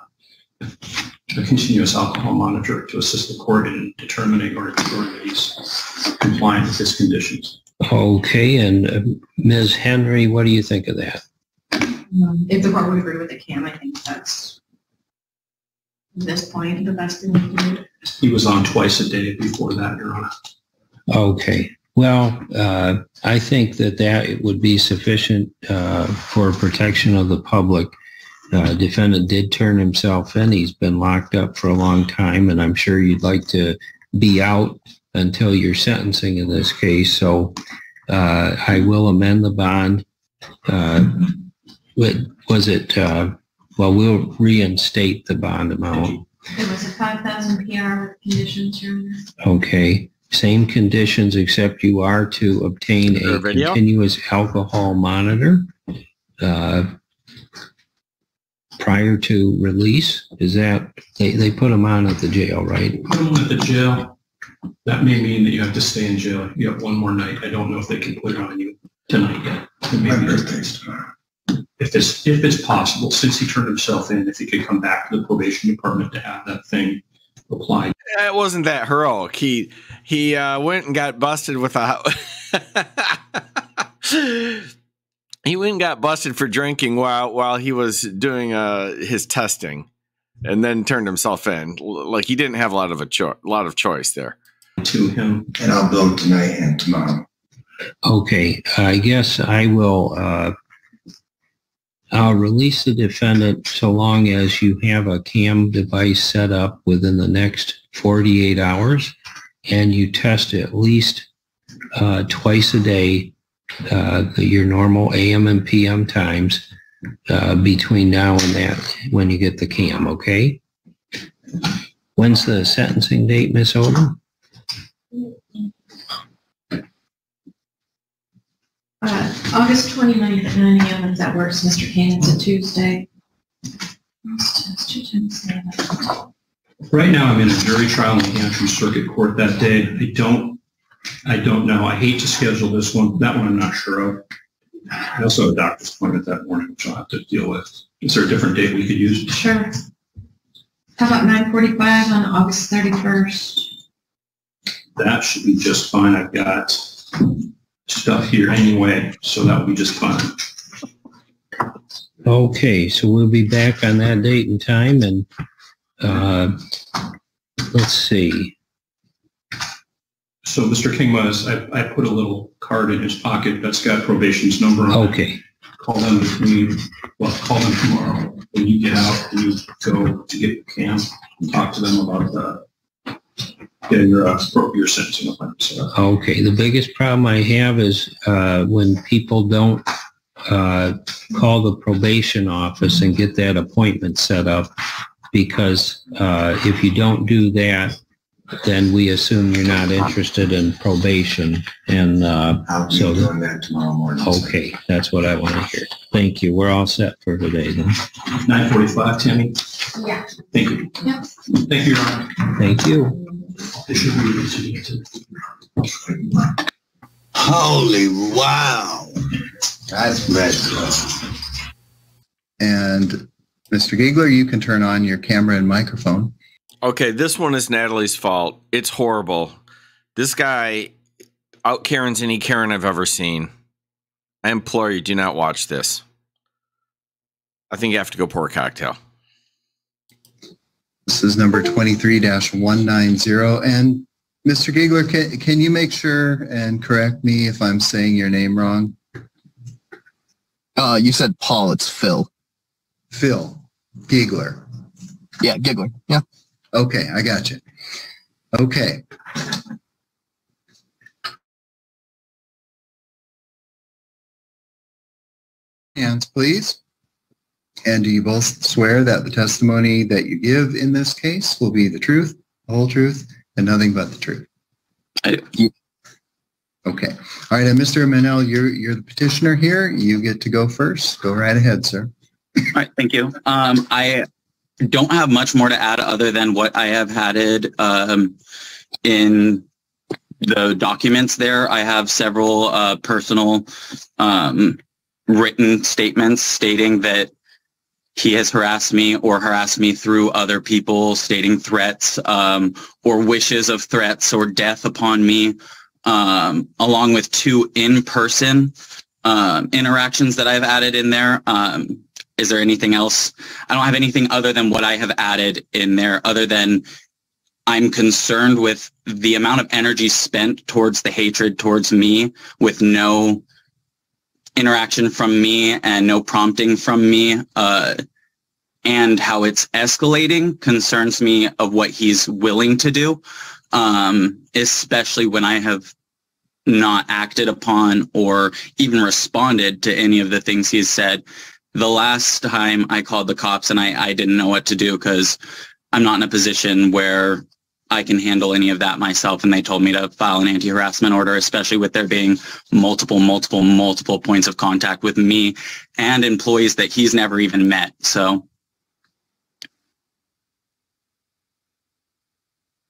a continuous alcohol monitor to assist the court in determining or ensuring that he's compliant with his conditions. Okay, and uh, Ms. Henry, what do you think of that? Um, If the court would agree with the CAM, I think that's at this point, the best thing we can do. He was on twice a day before that, Your Honor. Okay. Well, uh, I think that that would be sufficient uh, for protection of the public. Uh, defendant did turn himself in. He's been locked up for a long time, and I'm sure you'd like to be out until your sentencing in this case. So uh, I will amend the bond. Uh, what- was it? Uh, well, we'll reinstate the bond amount. It was a five thousand PR with conditions, Your Honor. Okay, same conditions except you are to obtain a a video? continuous alcohol monitor uh, prior to release. Is that, they, they put them on at the jail, right? Put him at the jail. That may mean that you have to stay in jail. You have one more night. I don't know if they can put it on you tonight yet. It may My be- birthday's tomorrow. if it's, if it's possible, since he turned himself in, if he could come back to the probation department to have that thing applied. It wasn't that heroic. He he uh, went and got busted with a. he went and got busted for drinking while while he was doing uh, his testing, and then turned himself in. Like he didn't have a lot of a cho- lot of choice there. To him. And I'll bill tonight and tomorrow. Okay, I guess I will, uh, I'll release the defendant so long as you have a cam device set up within the next 48 hours and you test at least, uh, twice a day, uh, your normal AM and PM times, uh, between now and that, when you get the cam, okay? When's the sentencing date, Miss Odom? Uh, August 29th at nine AM, if that works, Mr. Kane, it's a Tuesday. It's two times seven. Right now, I'm in a jury trial in the Hampshire Circuit Court that day. I don't, I don't know. I hate to schedule this one. That one I'm not sure of. I also have a doctor's appointment that morning, which I'll have to deal with. Is there a different date we could use? Sure. How about 9:45 on August 31st? That should be just fine. I've got stuff here anyway, so that will be just fine. Okay, so we'll be back on that date and time and, uh, let's see. So Mr. King was, I, I put a little card in his pocket that's got probation's number on it. Okay, Call them between, well, call them tomorrow. When you get out, and you go to get the cam, and talk to them about, uh, getting your, uh, your sentencing appointment set up. okay. The biggest problem I have is, uh, when people don't, uh, call the probation office and get that appointment set up. Because, uh, if you don't do that, then we assume you're not interested in probation and, uh, I'll be so. doing that tomorrow morning. Okay, that's what I want to hear. Thank you. We're all set for today then. Nine forty-five, Tammy? Yeah. Thank you. Yep. Thank you, Your Honor. Thank you. It should be released to Holy wow. That's red. And Mr. Giegler, you can turn on your camera and microphone. Okay, this one is Natalie's fault. It's horrible. This guy out Karen's any Karen I've ever seen. I implore you, do not watch this. I think you have to go pour a cocktail. This is number 23-190. And Mr. Giegler, can, can you make sure and correct me if I'm saying your name wrong? Uh, you said Paul. It's Phil. Phil Giegler. Yeah, Giggler. Yeah. Okay, I got you. Okay. Hands, please. And do you both swear that the testimony that you give in this case will be the truth, the whole truth, and nothing but the truth? Okay. All right, and Mr. Manel, you're you're the petitioner here. You get to go first. Go right ahead, sir. All right, thank you. Um, I don't have much more to add other than what I have added um, in the documents there. I have several uh, personal um, written statements stating that he has harassed me or harassed me through other people, stating threats um, or wishes of threats or death upon me, um, along with two in-person um, interactions that I've added in there. Um, is there anything else? I don't have anything other than what I have added in there, other than I'm concerned with the amount of energy spent towards the hatred towards me with no interaction from me and no prompting from me. Uh, and how it's escalating concerns me of what he's willing to do, um, especially when I have not acted upon or even responded to any of the things he's said. The last time I called the cops and I, I didn't know what to do because I'm not in a position where I can handle any of that myself. And they told me to file an anti-harassment order, especially with there being multiple, multiple, multiple points of contact with me and employees that he's never even met. So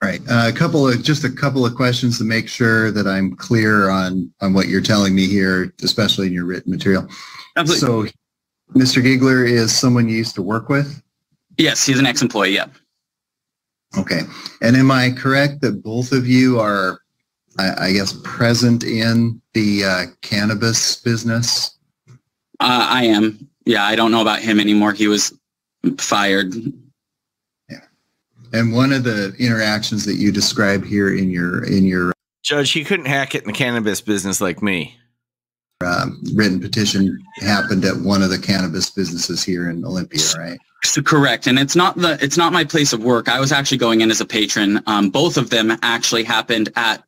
Right. Uh, a couple of just a couple of questions to make sure that I'm clear on on what you're telling me here, especially in your written material. Absolutely. So Mr. Giegler is someone you used to work with? Yes, he's an ex-employee. Yeah. Okay. And am I correct that both of you are, I, I guess, present in the uh, cannabis business? Uh, I am. Yeah, I don't know about him anymore. He was fired. Yeah. And one of the interactions that you describe here in your in your Judge, he couldn't hack it in the cannabis business like me. Um, written petition happened at one of the cannabis businesses here in Olympia, right? So correct, and it's not the it's not my place of work. I was actually going in as a patron. Um, both of them actually happened at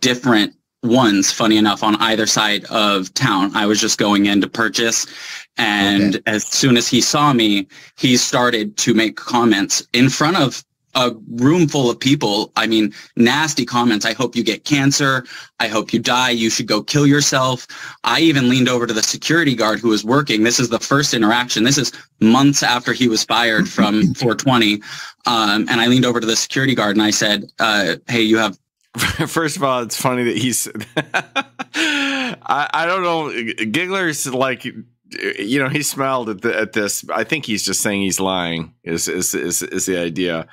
different ones. Funny enough, on either side of town. I was just going in to purchase, and as soon as he saw me, he started to make comments in front of a room full of people. I mean, nasty comments. I hope you get cancer. I hope you die. You should go kill yourself. I even leaned over to the security guard who was working. This is the first interaction. This is months after he was fired from 420. Um, and I leaned over to the security guard and I said, uh, hey, you have First of all, it's funny that he's. I, I don't know. Giggler's like, you know, he smiled at, the, at this. I think he's just saying he's lying. Is is is, is the idea?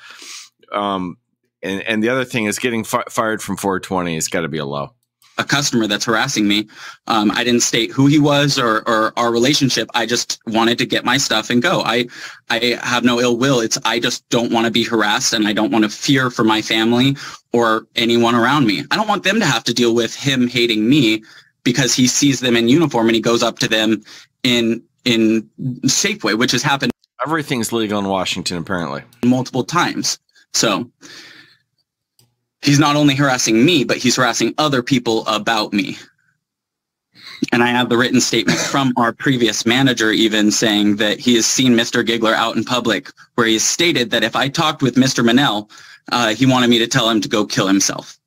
Um, and and the other thing is getting fi- fired from 420 has got to be a low. a customer that's harassing me. Um, I didn't state who he was or, or our relationship. I just wanted to get my stuff and go. I, I have no ill will. It's, I just don't want to be harassed and I don't want to fear for my family or anyone around me. I don't want them to have to deal with him hating me because he sees them in uniform and he goes up to them in, in Safeway, which has happened Everything's legal in Washington, apparently. multiple times. So he's not only harassing me, but he's harassing other people about me. And I have the written statement from our previous manager even saying that he has seen Mr. Giggler out in public where he has stated that if I talked with Mr. Manel, uh, he wanted me to tell him to go kill himself.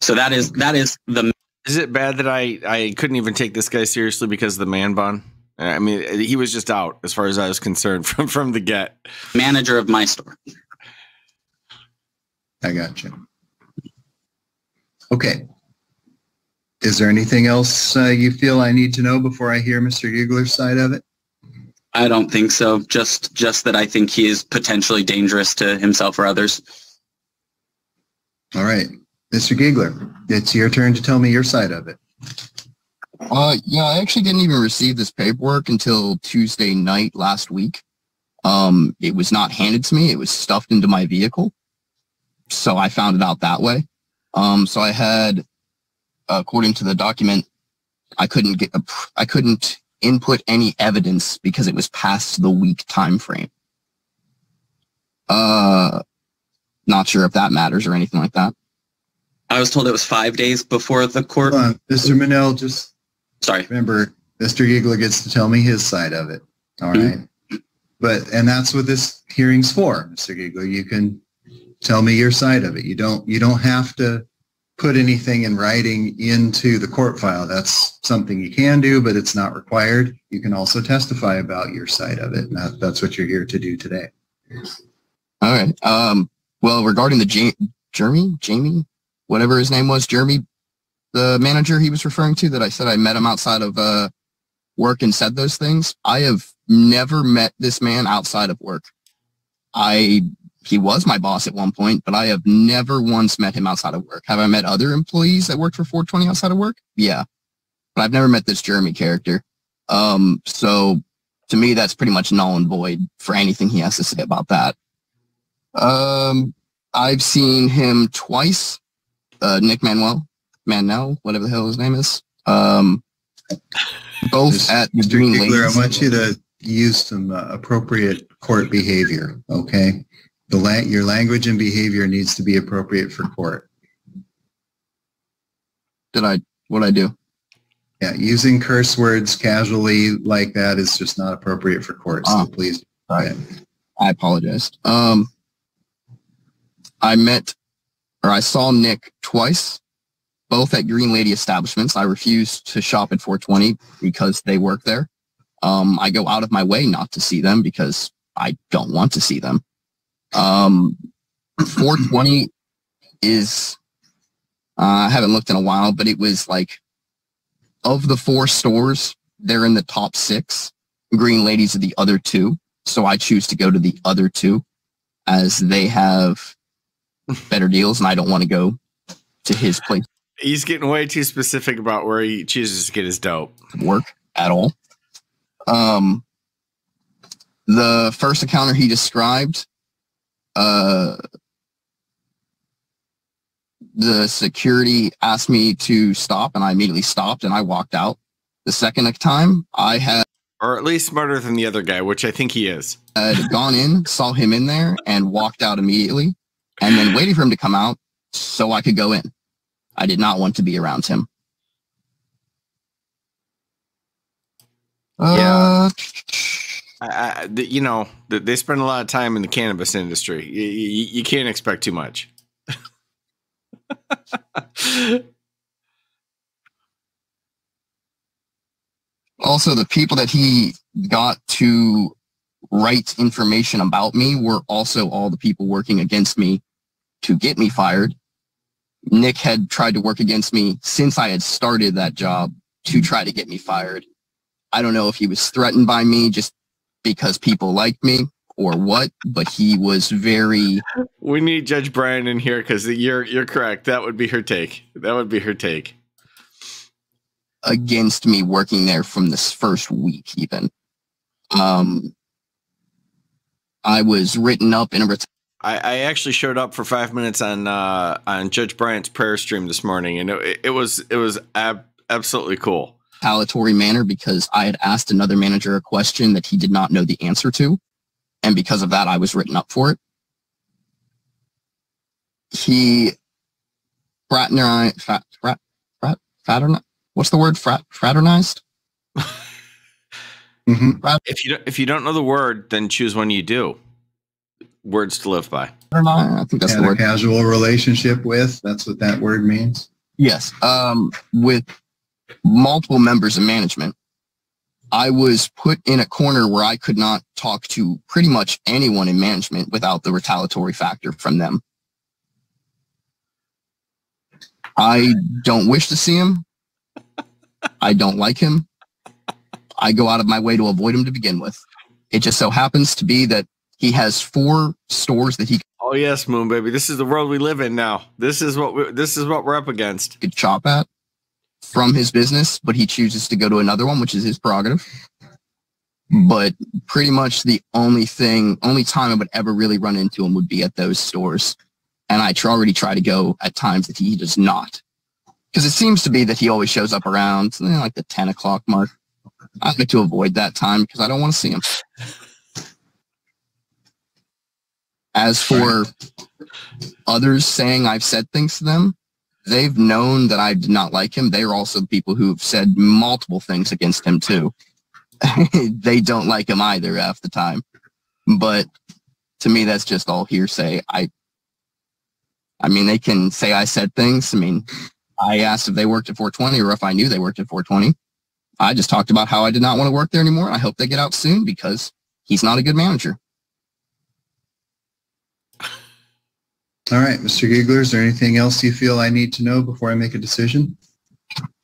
So that is that is the Is it bad that I I couldn't even take this guy seriously because of the man bun? I mean, he was just out as far as I was concerned from from the get. manager of my store. I got you. Okay. Is there anything else uh, you feel I need to know before I hear Mr. Giggler's side of it? I don't think so. Just just that I think he is potentially dangerous to himself or others. All right. Mr. Giggler, it's your turn to tell me your side of it. Uh, yeah, I actually didn't even receive this paperwork until Tuesday night last week. Um, it was not handed to me. It was stuffed into my vehicle. So I found it out that way. Um, so I had, according to the document, I couldn't get, I couldn't input any evidence because it was past the week time frame. Uh, not sure if that matters or anything like that. I was told it was five days before the court. Hold on, Mr. Manel, just sorry. Remember, Mr. Giggler gets to tell me his side of it. All right. But and that's what this hearing's for, Mr. Giggler. You can tell me your side of it. You don't you don't have to put anything in writing into the court file. That's something you can do, but it's not required. You can also testify about your side of it. And that, that's what you're here to do today. All right. Um, well, regarding the J- Jeremy, Jamie, whatever his name was, Jeremy, the manager he was referring to that I said I met him outside of uh, work and said those things. I have never met this man outside of work. I he was my boss at one point, but I have never once met him outside of work. Have I met other employees that worked for 420 outside of work? Yeah, but I've never met this Jeremy character. Um, so to me, that's pretty much null and void for anything he has to say about that. Um, I've seen him twice. Uh, Nick Manuel, Manuel, whatever the hell his name is. Um, both at the Mr. Green Ladies. I want you to use some uh, appropriate court behavior, okay? The la- your language and behavior needs to be appropriate for court. Did I, what I do? Yeah, using curse words casually like that is just not appropriate for court, so Ah. please. Sorry. I apologize. Um, I met or I saw Nick twice, both at Green Lady establishments. I refuse to shop at 420 because they work there. Um, I go out of my way not to see them because I don't want to see them. Um, 420 is, uh, I haven't looked in a while, but it was like of the four stores they're in the top six. Green Ladies are the other two. So I choose to go to the other two as they have better deals and I don't want to go to his place He's getting way too specific about where he chooses to get his dope. work at all. Um, the first encounter he described, uh, the security asked me to stop and I immediately stopped and I walked out. The second time I had Or at least smarter than the other guy, which I think he is. had gone in, saw him in there and walked out immediately and then waited for him to come out so I could go in. I did not want to be around him. Yeah. I, I, you know, they spend a lot of time in the cannabis industry. You, you, you can't expect too much. also the people that he got to write information about me were also all the people working against me to get me fired. Nick had tried to work against me since I had started that job to try to get me fired. I don't know if he was threatened by me just because people liked me or what, but he was very We need Judge Brian in here because you're you're correct. That would be her take. That would be her take. against me working there from this first week even. Um, I was written up in a I, I actually showed up for five minutes on uh, on Judge Bryant's prayer stream this morning, and it, it was it was ab- absolutely cool. Palatory manner because I had asked another manager a question that he did not know the answer to. And because of that, I was written up for it. He fraternized, frat, frat, frat, fraterni- what's the word? Frat, fraternized? If you don't, if you don't know the word, then choose one you do. Words to live by. I think that's Had the a word. casual relationship with, that's what that word means. Yes. Um, with multiple members of management, I was put in a corner where I could not talk to pretty much anyone in management without the retaliatory factor from them. I don't wish to see him. I don't like him. I go out of my way to avoid him to begin with. It just so happens to be that he has four stores that he Oh yes, Moon Baby. This is the world we live in now. This is what we, this is what we're up against. could chop at from his business, but he chooses to go to another one, which is his prerogative. But pretty much the only thing, only time I would ever really run into him would be at those stores. And I tr- already try to go at times that he does not. Because it seems to be that he always shows up around eh, like the 10 o'clock mark. I like to avoid that time because I don't want to see him. As for others saying I've said things to them, they've known that I did not like him. They are also people who've said multiple things against him too. they don't like him either half the time. But to me, that's just all hearsay. I, I mean, they can say I said things. I mean, I asked if they worked at 420 or if I knew they worked at 420. I just talked about how I did not want to work there anymore. I hope they get out soon because he's not a good manager. All right, Mr. Giegler, is there anything else you feel I need to know before I make a decision?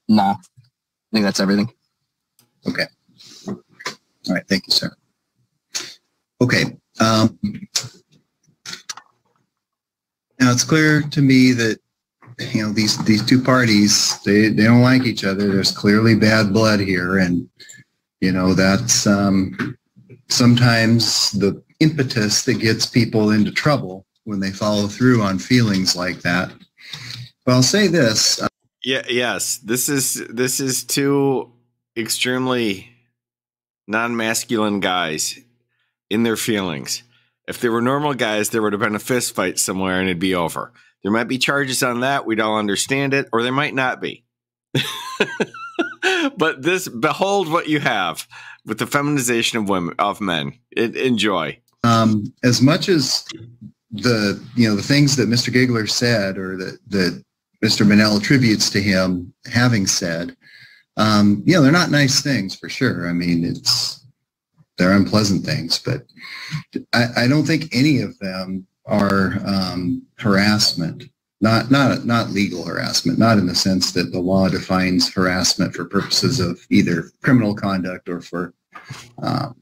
Nah, I think that's everything. Okay. All right, thank you, sir. Okay. Um, now it's clear to me that you know these these two parties they they don't like each other. There's clearly bad blood here, and you know that's um, sometimes the impetus that gets people into trouble when they follow through on feelings like that. But I'll say this. uh, Yeah. Yes. This is this is two extremely non-masculine guys in their feelings. If they were normal guys, there would have been a fist fight somewhere and it'd be over. There might be charges on that. We'd all understand it, or there might not be. but this, behold what you have with the feminization of women of men. It, enjoy. um, as much as the you know the things that Mr. Giggler said or that that Mr. Manel attributes to him having said, um, you know, they're not nice things for sure. I mean, it's they're unpleasant things, but I, I don't think any of them are um, harassment not not not legal harassment, not in the sense that the law defines harassment for purposes of either criminal conduct or for um,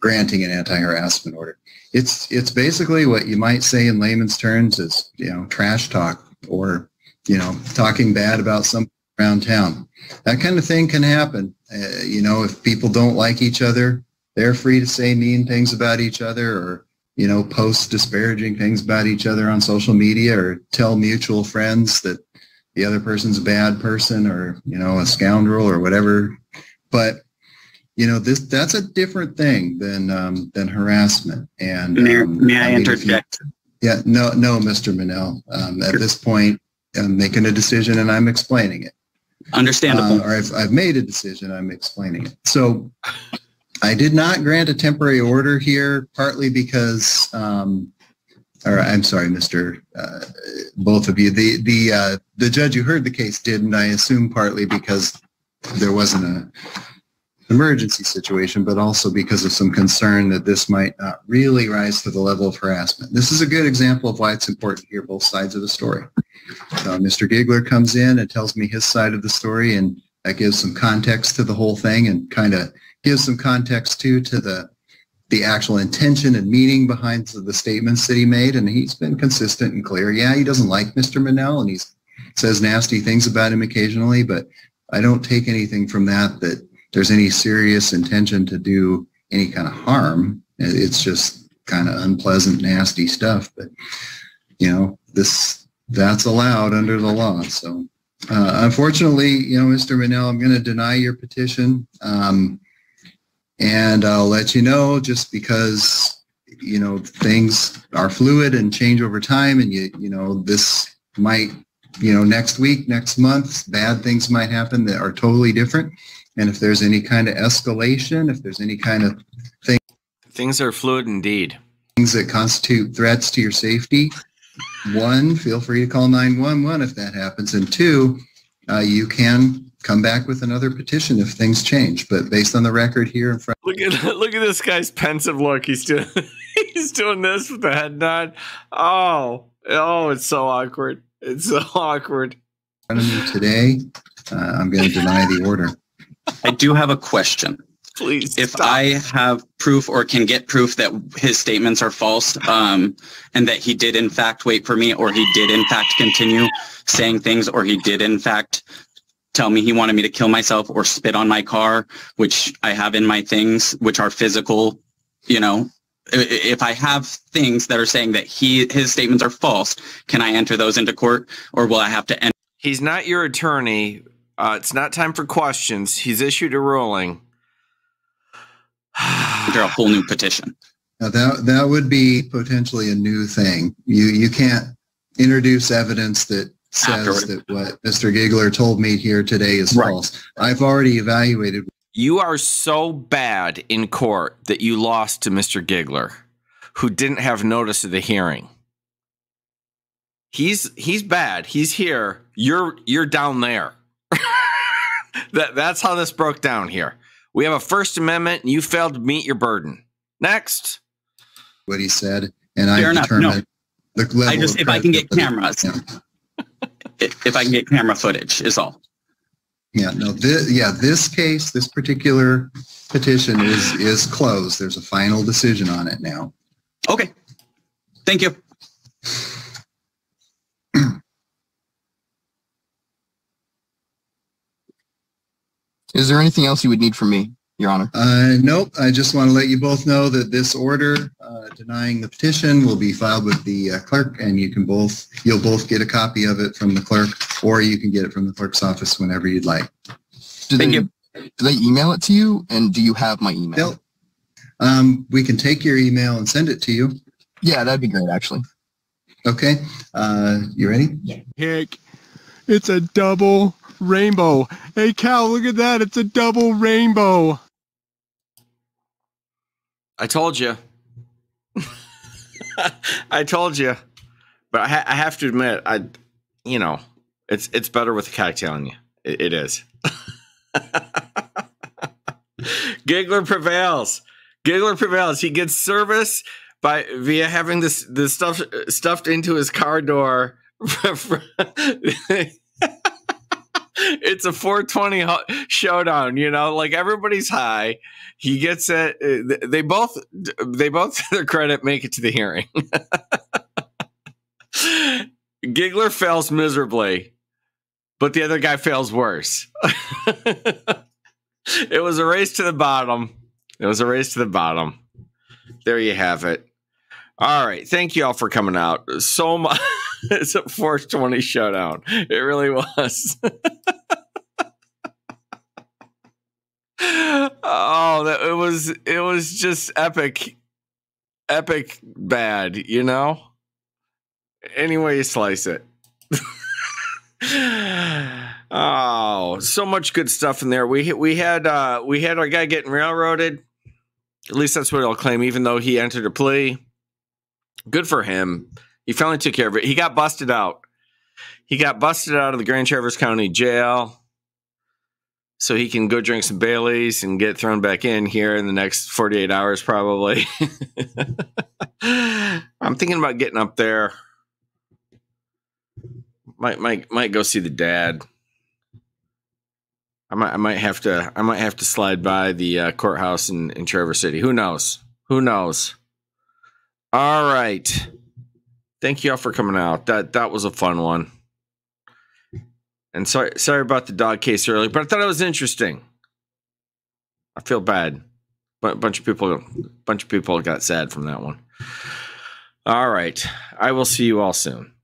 granting an anti-harassment order. It's it's basically what you might say in layman's terms is you know trash talk or you know talking bad about some around town. That kind of thing can happen. Uh, you know, if people don't like each other, they're free to say mean things about each other or you know, post disparaging things about each other on social media or tell mutual friends that the other person's a bad person or, you know, a scoundrel or whatever. But, you know, this that's a different thing than um, than harassment. And May, um, may I, mean, if you- interject? yeah, no, no, Mr. Manel. Um, at this point, I'm making a decision and I'm explaining it. Understandable. Uh, or I've, I've made a decision, I'm explaining it. So I did not grant a temporary order here, partly because, um, or I'm sorry, Mr. Uh, both of you, the, the, uh, the judge who heard the case didn't, I assume partly because there wasn't a emergency situation, but also because of some concern that this might not really rise to the level of harassment. This is a good example of why it's important to hear both sides of the story. Uh, Mr. Giggler comes in and tells me his side of the story, and that gives some context to the whole thing and kind of gives some context too to the the actual intention and meaning behind the statements that he made. And he's been consistent and clear. Yeah, he doesn't like Mr. Manel and he says nasty things about him occasionally, but I don't take anything from that that there's any serious intention to do any kind of harm. It's just kind of unpleasant, nasty stuff. But you know, this that's allowed under the law. So uh, unfortunately, you know, Mr. Manel, I'm going to deny your petition. Um, and I'll let you know just because, you know, things are fluid and change over time. And you, you know, this might, you know, next week, next month, bad things might happen that are totally different. And if there's any kind of escalation, if there's any kind of thing, Things are fluid indeed. things that constitute threats to your safety, one, feel free to call 911 if that happens. And two, uh, you can come back with another petition if things change. But based on the record here in front Look at look at this guy's pensive look. He's doing he's doing this with the head nod. Oh, oh, it's so awkward. It's so awkward. today, uh, I'm going to deny the order. I do have a question. Please. If I have proof or can get proof that his statements are false, um, and that he did in fact wait for me, or he did in fact continue saying things, or he did in fact tell me he wanted me to kill myself or spit on my car, which I have in my things, which are physical, you know, if I have things that are saying that he his statements are false, can I enter those into court, or will I have to enter? He's not your attorney. Uh, it's not time for questions. He's issued a ruling. enter a whole new petition? Now that that would be potentially a new thing. You you can't introduce evidence that says Afterward. that what Mr. Giggler told me here today is false. I've already evaluated. You are so bad in court that you lost to Mr. Giggler, who didn't have notice of the hearing. He's he's bad. He's here. You're you're down there. That that's how this broke down here. We have a First Amendment, and you failed to meet your burden. Next. What he said, and I Fair enough. No. the level I just of if I can get cameras, if if I can get camera footage is all. Yeah, no, this, yeah, this case, this particular petition is is closed. There's a final decision on it now. Okay. Thank you. Is there anything else you would need from me, Your Honor? Uh, nope. I just want to let you both know that this order uh, denying the petition will be filed with the uh, clerk, and you can both you'll both get a copy of it from the clerk, or you can get it from the clerk's office whenever you'd like. Do they, Do they email it to you? And do you have my email? Um, we can take your email and send it to you. Yeah, that'd be great, actually. Okay. Uh, you ready? Heck, it's a double rainbow. Hey, Cal, look at that. It's a double rainbow. I told you. I told you. But I, ha- I have to admit, I, you know, it's it's better with a cocktail in you. It, it is. Giggler prevails. Giggler prevails. He gets service by via having this this stuff stuffed into his car door it's a 420 ho- showdown you know like everybody's high. He gets it uh, they both they both to their credit make it to the hearing. Giggler fails miserably but the other guy fails worse. It was a race to the bottom. It was a race to the bottom. There you have it. All right thank you all for coming out. So much it's a 420 showdown. It really was oh that it was it was just epic epic bad you know? Any way you slice it. Oh so much good stuff in there. We we had uh we had our guy getting railroaded. At least that's what i'll claim even though he entered a plea. Good for him. He finally took care of it. He got busted out. He got busted out of the grand traverse county jail so he can go drink some Baileys and get thrown back in here in the next 48 hours, probably. I'm thinking about getting up there. Might might might go see the dad. I might I might have to I might have to slide by the uh, courthouse in, in Traverse City. Who knows? Who knows? All right. Thank you all for coming out. That that was a fun one. And sorry, sorry about the dog case earlier, but I thought it was interesting. I feel bad, but a bunch of people, a bunch of people got sad from that one. All right, I will see you all soon.